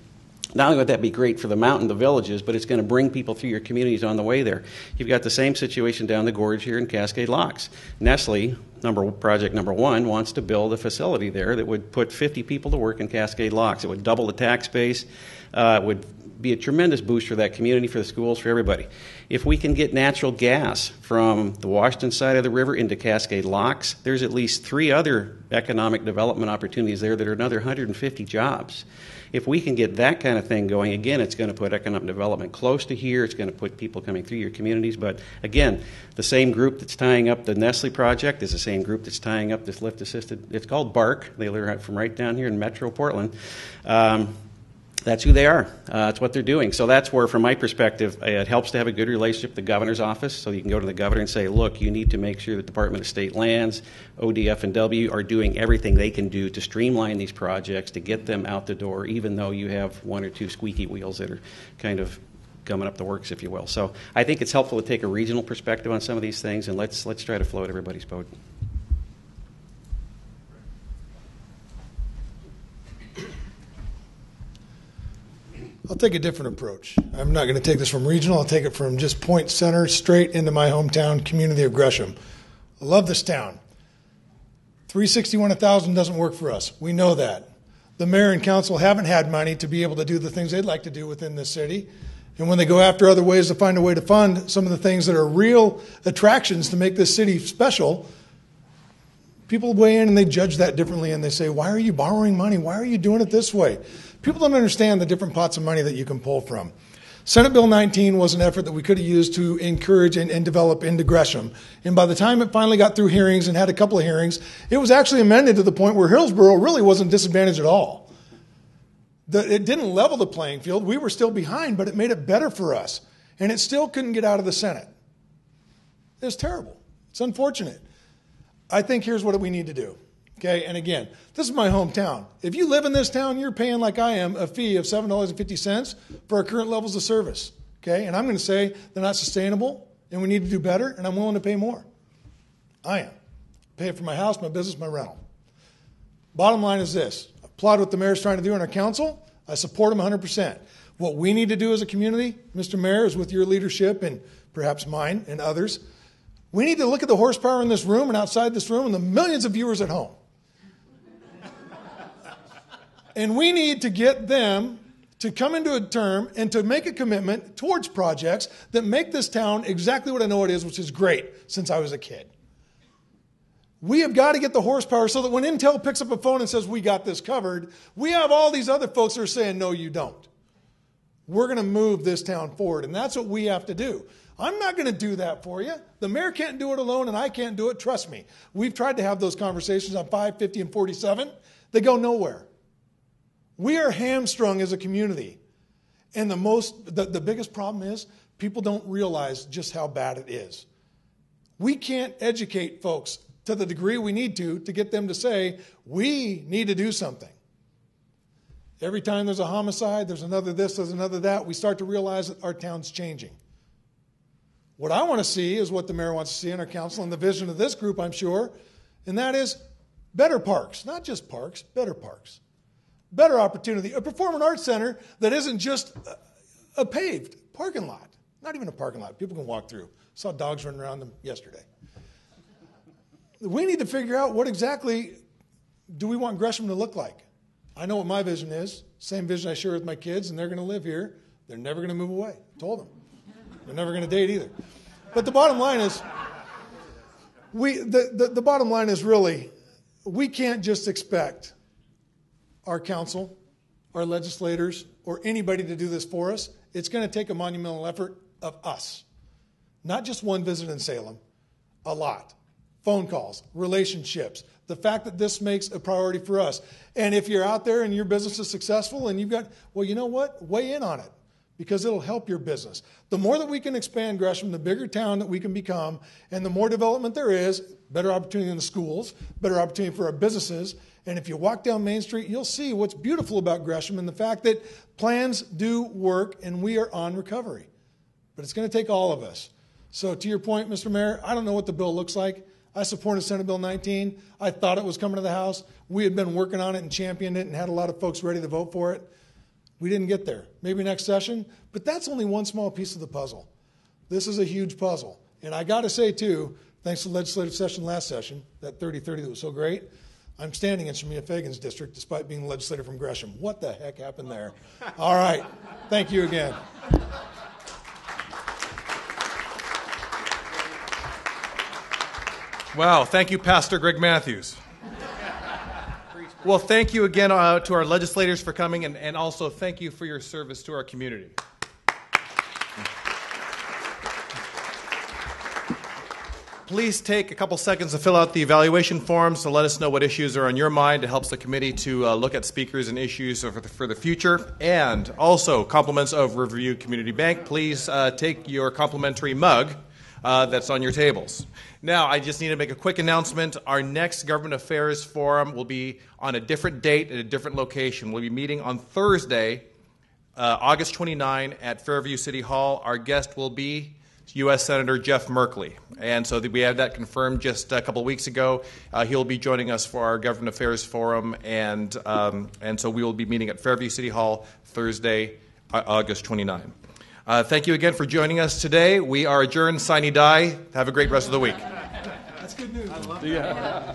not only would that be great for the mountain, the villages, but it's going to bring people through your communities on the way there. You've got the same situation down the gorge here in Cascade Locks. Nestle, number project number one, wants to build a facility there that would put 50 people to work in Cascade Locks. It would double the tax base. Uh, it would be a tremendous boost for that community, for the schools, for everybody. If we can get natural gas from the Washington side of the river into Cascade Locks, there's at least three other economic development opportunities there that are another 150 jobs. If we can get that kind of thing going, again, it's going to put economic development close to here. It's going to put people coming through your communities. But again, the same group that's tying up the Nestle project is the same group that's tying up this lift assisted. It's called Bark. They are from right down here in Metro Portland. Um, that's who they are. Uh, that's what they're doing. So that's where, from my perspective, it helps to have a good relationship with the governor's office. So you can go to the governor and say, "Look, you need to make sure the Department of State Lands, ODF, and W are doing everything they can do to streamline these projects to get them out the door, even though you have one or two squeaky wheels that are kind of gumming up the works, if you will." So I think it's helpful to take a regional perspective on some of these things, and let's let's try to float everybody's boat. I'll take a different approach. I'm not going to take this from regional. I'll take it from just point center straight into my hometown community of Gresham. I love this town. 361 a thousand doesn't work for us. We know that. The mayor and council haven't had money to be able to do the things they'd like to do within this city. And when they go after other ways to find a way to fund some of the things that are real attractions to make this city special, people weigh in and they judge that differently and they say, Why are you borrowing money? Why are you doing it this way? People don't understand the different pots of money that you can pull from. Senate Bill 19 was an effort that we could have used to encourage and, and, develop into Gresham. And by the time it finally got through hearings and had a couple of hearings, it was actually amended to the point where Hillsboro really wasn't disadvantaged at all. The, it didn't level the playing field. We were still behind, but it made it better for us. And it still couldn't get out of the Senate. It was terrible. It's unfortunate. I think here's what we need to do. Okay, and again, this is my hometown. If you live in this town, you're paying, like I am, a fee of $7.50 for our current levels of service. Okay, and I'm going to say they're not sustainable and we need to do better, and I'm willing to pay more. I am. Pay for my house, my business, my rental. Bottom line is this I applaud what the mayor's trying to do in our council. I support him 100%. What we need to do as a community, Mr. Mayor, is with your leadership and perhaps mine and others, we need to look at the horsepower in this room and outside this room and the millions of viewers at home. And we need to get them to come into a term and to make a commitment towards projects that make this town exactly what I know it is, which is great since I was a kid. We have got to get the horsepower so that when Intel picks up a phone and says, We got this covered, we have all these other folks that are saying, No, you don't. We're going to move this town forward. And that's what we have to do. I'm not going to do that for you. The mayor can't do it alone, and I can't do it. Trust me. We've tried to have those conversations on 5, 50, and 47. They go nowhere. We are hamstrung as a community. And the most the, the biggest problem is people don't realize just how bad it is. We can't educate folks to the degree we need to to get them to say, we need to do something. Every time there's a homicide, there's another this, there's another that, we start to realize that our town's changing. What I want to see is what the mayor wants to see in our council and the vision of this group, I'm sure, and that is better parks, not just parks, better parks better opportunity, a performing arts center that isn't just a paved parking lot, not even a parking lot. People can walk through. Saw dogs running around them yesterday. We need to figure out what exactly do we want Gresham to look like. I know what my vision is. Same vision I share with my kids, and they're going to live here. They're never going to move away. I told them. They're never going to date either. But the bottom line is, we the, the, the bottom line is really, we can't just expect our council, our legislators, or anybody to do this for us. It's going to take a monumental effort of us. Not just one visit in Salem, a lot. Phone calls, relationships, the fact that this makes a priority for us. And if you're out there and your business is successful and you've got, well, you know what? Weigh in on it. because it'll help your business. The more that we can expand Gresham, the bigger town that we can become, and the more development there is, better opportunity in the schools, better opportunity for our businesses. And if you walk down Main Street, you'll see what's beautiful about Gresham and the fact that plans do work and we are on recovery. But it's going to take all of us. So, to your point, Mr. Mayor, I don't know what the bill looks like. I supported Senate Bill 19. I thought it was coming to the House. We had been working on it and championed it and had a lot of folks ready to vote for it. We didn't get there. Maybe next session, but that's only one small piece of the puzzle. This is a huge puzzle. And I got to say, too, thanks to legislative session last session, that 30 30 that was so great, I'm standing in Shemia Fagan's district despite being a legislator from Gresham. What the heck happened there? All right. Thank you again. Wow, thank you, Pastor Greg Matthews. Well, thank you again uh, to our legislators for coming, and, and also thank you for your service to our community. Please take a couple seconds to fill out the evaluation forms to let us know what issues are on your mind. It helps the committee to uh, look at speakers and issues for the, for the future. And also, compliments of Riverview Community Bank. Please uh, take your complimentary mug uh, that's on your tables. Now, I just need to make a quick announcement. Our next Government Affairs Forum will be on a different date at a different location. We'll be meeting on Thursday, uh, August 29 at Fairview City Hall. Our guest will be U.S. Senator Jeff Merkley. And so we had that confirmed just a couple weeks ago. Uh, he'll be joining us for our Government Affairs Forum, and, um, and so we will be meeting at Fairview City Hall Thursday, uh, August 29. Uh, thank you again for joining us today. We are adjourned. Sine die. Have a great rest of the week. That's good news. Yeah.